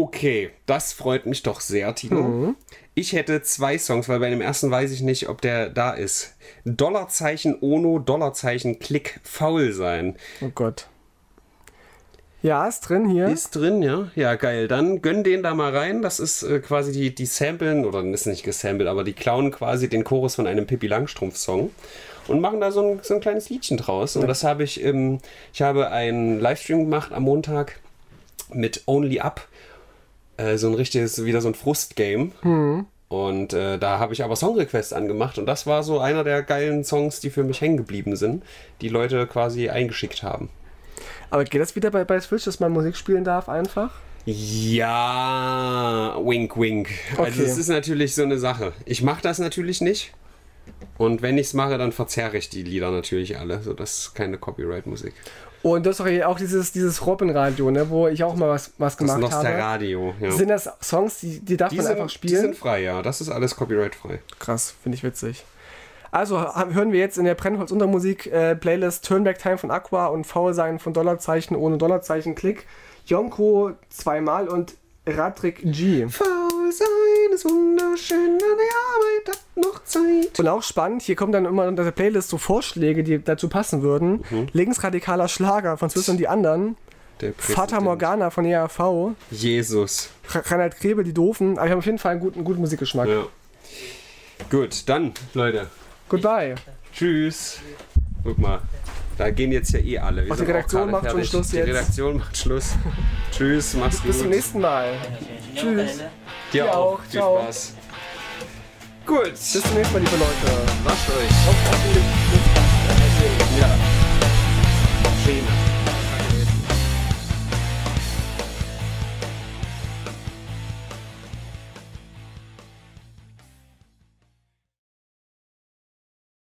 Okay, das freut mich doch sehr, Tino. Ich hätte zwei Songs, weil bei dem ersten weiß ich nicht, ob der da ist. Dollarzeichen Ono, Dollarzeichen Klick, faul sein. Oh Gott. Ja, ist drin hier. Ist drin, ja? Ja, geil. Dann gönn den da mal rein. Das ist äh, quasi die, die Samplen, oder das ist nicht gesampelt, aber die klauen quasi den Chorus von einem Pippi Langstrumpf-Song und machen da so ein, so ein kleines Liedchen draus. Und das habe ich im, ich habe einen Livestream gemacht am Montag mit Only Up. Äh, so ein richtiges, wieder so ein Frustgame. Und äh, da habe ich aber Songrequests angemacht und das war so einer der geilen Songs, die für mich hängen geblieben sind, die Leute quasi eingeschickt haben. Aber geht das wieder bei, bei Switch, dass man Musik spielen darf einfach? Ja, wink, wink. Also Okay. es ist natürlich so eine Sache. Ich mache das natürlich nicht. Und wenn ich es mache, dann verzerre ich die Lieder natürlich alle. So, das ist keine Copyright-Musik. Und das ist doch hier auch dieses, dieses Robin-Radio, ne, wo ich auch mal was, was Das gemacht habe. Nosteradio. Ja. Sind das Songs, die, die darf Die man sind, einfach die spielen? sind frei, ja. Das ist alles copyright-frei. Krass, finde ich witzig. Also hören wir jetzt in der Brennholz Untermusik äh, Playlist Turnback Time von Aqua und Faul sein von Dollarzeichen ohne Dollarzeichen Klick. Yonko zweimal und Radrik G. Faul sein ist wunderschön, an der Arbeit hat noch Zeit. Und auch spannend, hier kommen dann immer unter der Playlist so Vorschläge, die dazu passen würden. Mhm. Linksradikaler Schlager von Swiss und die anderen. Präsident. Morgana von ERV. Jesus. Reinhard Krebel, die Doofen. Aber ich habe auf jeden Fall einen guten, guten Musikgeschmack. Ja. Gut, dann, Leute. Goodbye. Tschüss. Guck mal. Da gehen jetzt ja eh alle. Wir die Redaktion macht schon fertig. Schluss Die jetzt. Redaktion macht Schluss. Tschüss, mach's Bis zum gut. nächsten Mal. Tschüss. Dir Dir auch. auch. Viel Ciao. Spaß. Gut. Bis zum nächsten Mal, liebe Leute. Wascht euch. Auf, auf den Luftpass. Ja. Schön.